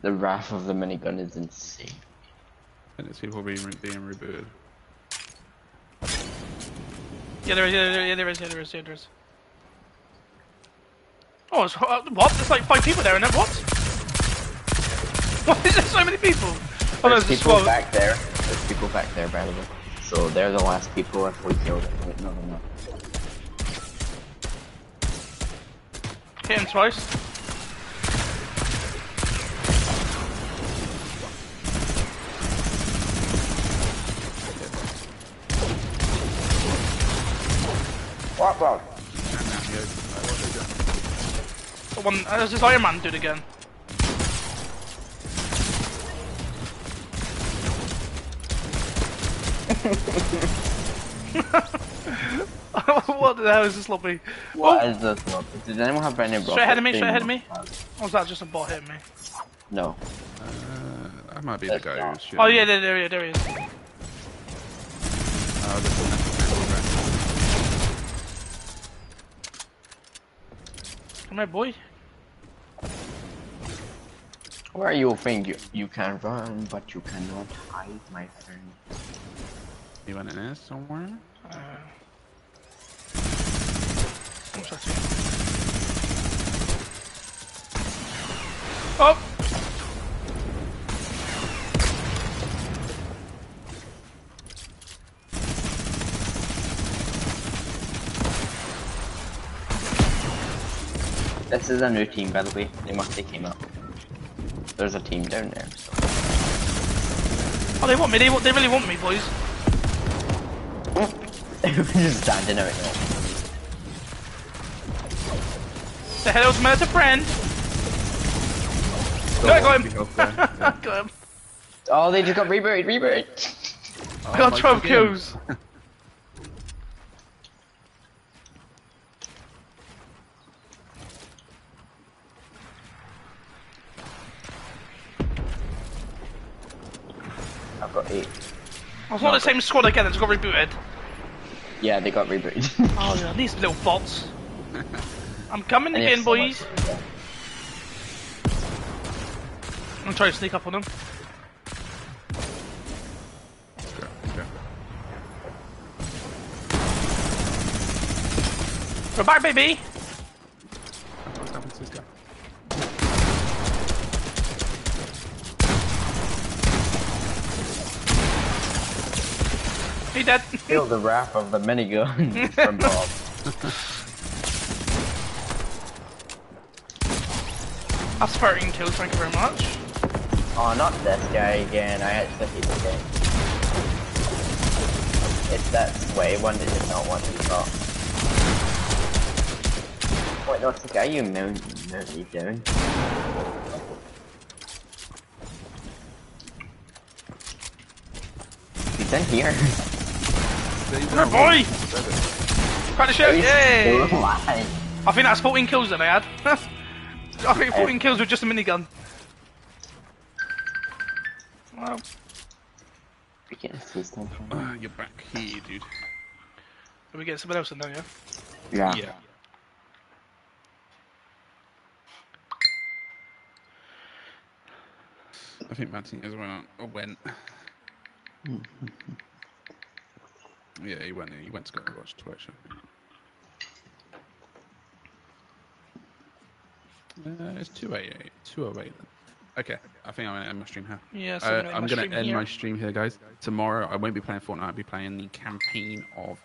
the wrath of the minigun is insane. And it's people being, re- being rebooted. Yeah, there is, yeah, there, yeah, there is, yeah, there is, yeah, there is. Oh, it's, uh, what? There's like five people there, and then what? <laughs> Why is there so many people? Oh, There's there's people back there. There's people back there, by the way. So they're the last people if we killed them. Wait, no, they're not. Hit him twice. What, bro? And now he opens like, what they do? The one, uh, there's this Iron Man dude again. <laughs> <laughs> what the hell is this lobby? What Oh, is this? one? Did anyone have any Straight ahead of me, straight ahead of me. Or was that just a bot hitting me? No. Uh, that might be the guy not- who's shooting. Oh yeah, there, there, there he is. Oh, this is Come here, boy. Where you think you, you can run, but you cannot hide, my friend. He went in there somewhere? Oh! This is a new team, by the way. They must have came up. There's a team down there. Oh, they want me. They want. They really want me, boys. We're just standing out there. The hell's my little friend? Go No, I got him. be off there. <laughs> Yeah. got him. Oh, they just got rebooted, rebooted. Oh, got 12 God. kills. I've got eight. I was not the same squad again. It's got rebooted. Yeah, they got rebooted. <laughs> Oh yeah, these little bots. <laughs> I'm coming And again, yes, so much- boys. I'm trying to sneak up on them. Let's go. We're back, baby. What's happened to this guy? He dead. Feel the wrath of the minigun <laughs> from Bob. That's 13 kills, thank you very much. Oh, not this guy again. I actually hate the game. It's that sway one that did not want to drop. Wait, no, it's the guy you mount, mount me down. He's in here. <laughs> Good boy! Crack the! Yay! I think that's 14 kills that I had. <laughs> I think 14 kills with just a minigun. Well, We get assist on from Uh, you're back here, dude. let me get someone else in there, yeah? Yeah. Yeah. I think Martinez went. Or <laughs> went. Yeah, he went. He went to go watch Twitch. Uh, it's two eight eight. Two oh eight. Okay, I think I'm gonna end my stream here. Yeah, so Uh, I'm gonna end I'm gonna stream end here. my stream here, guys. Tomorrow I won't be playing Fortnite. I'll be playing the campaign of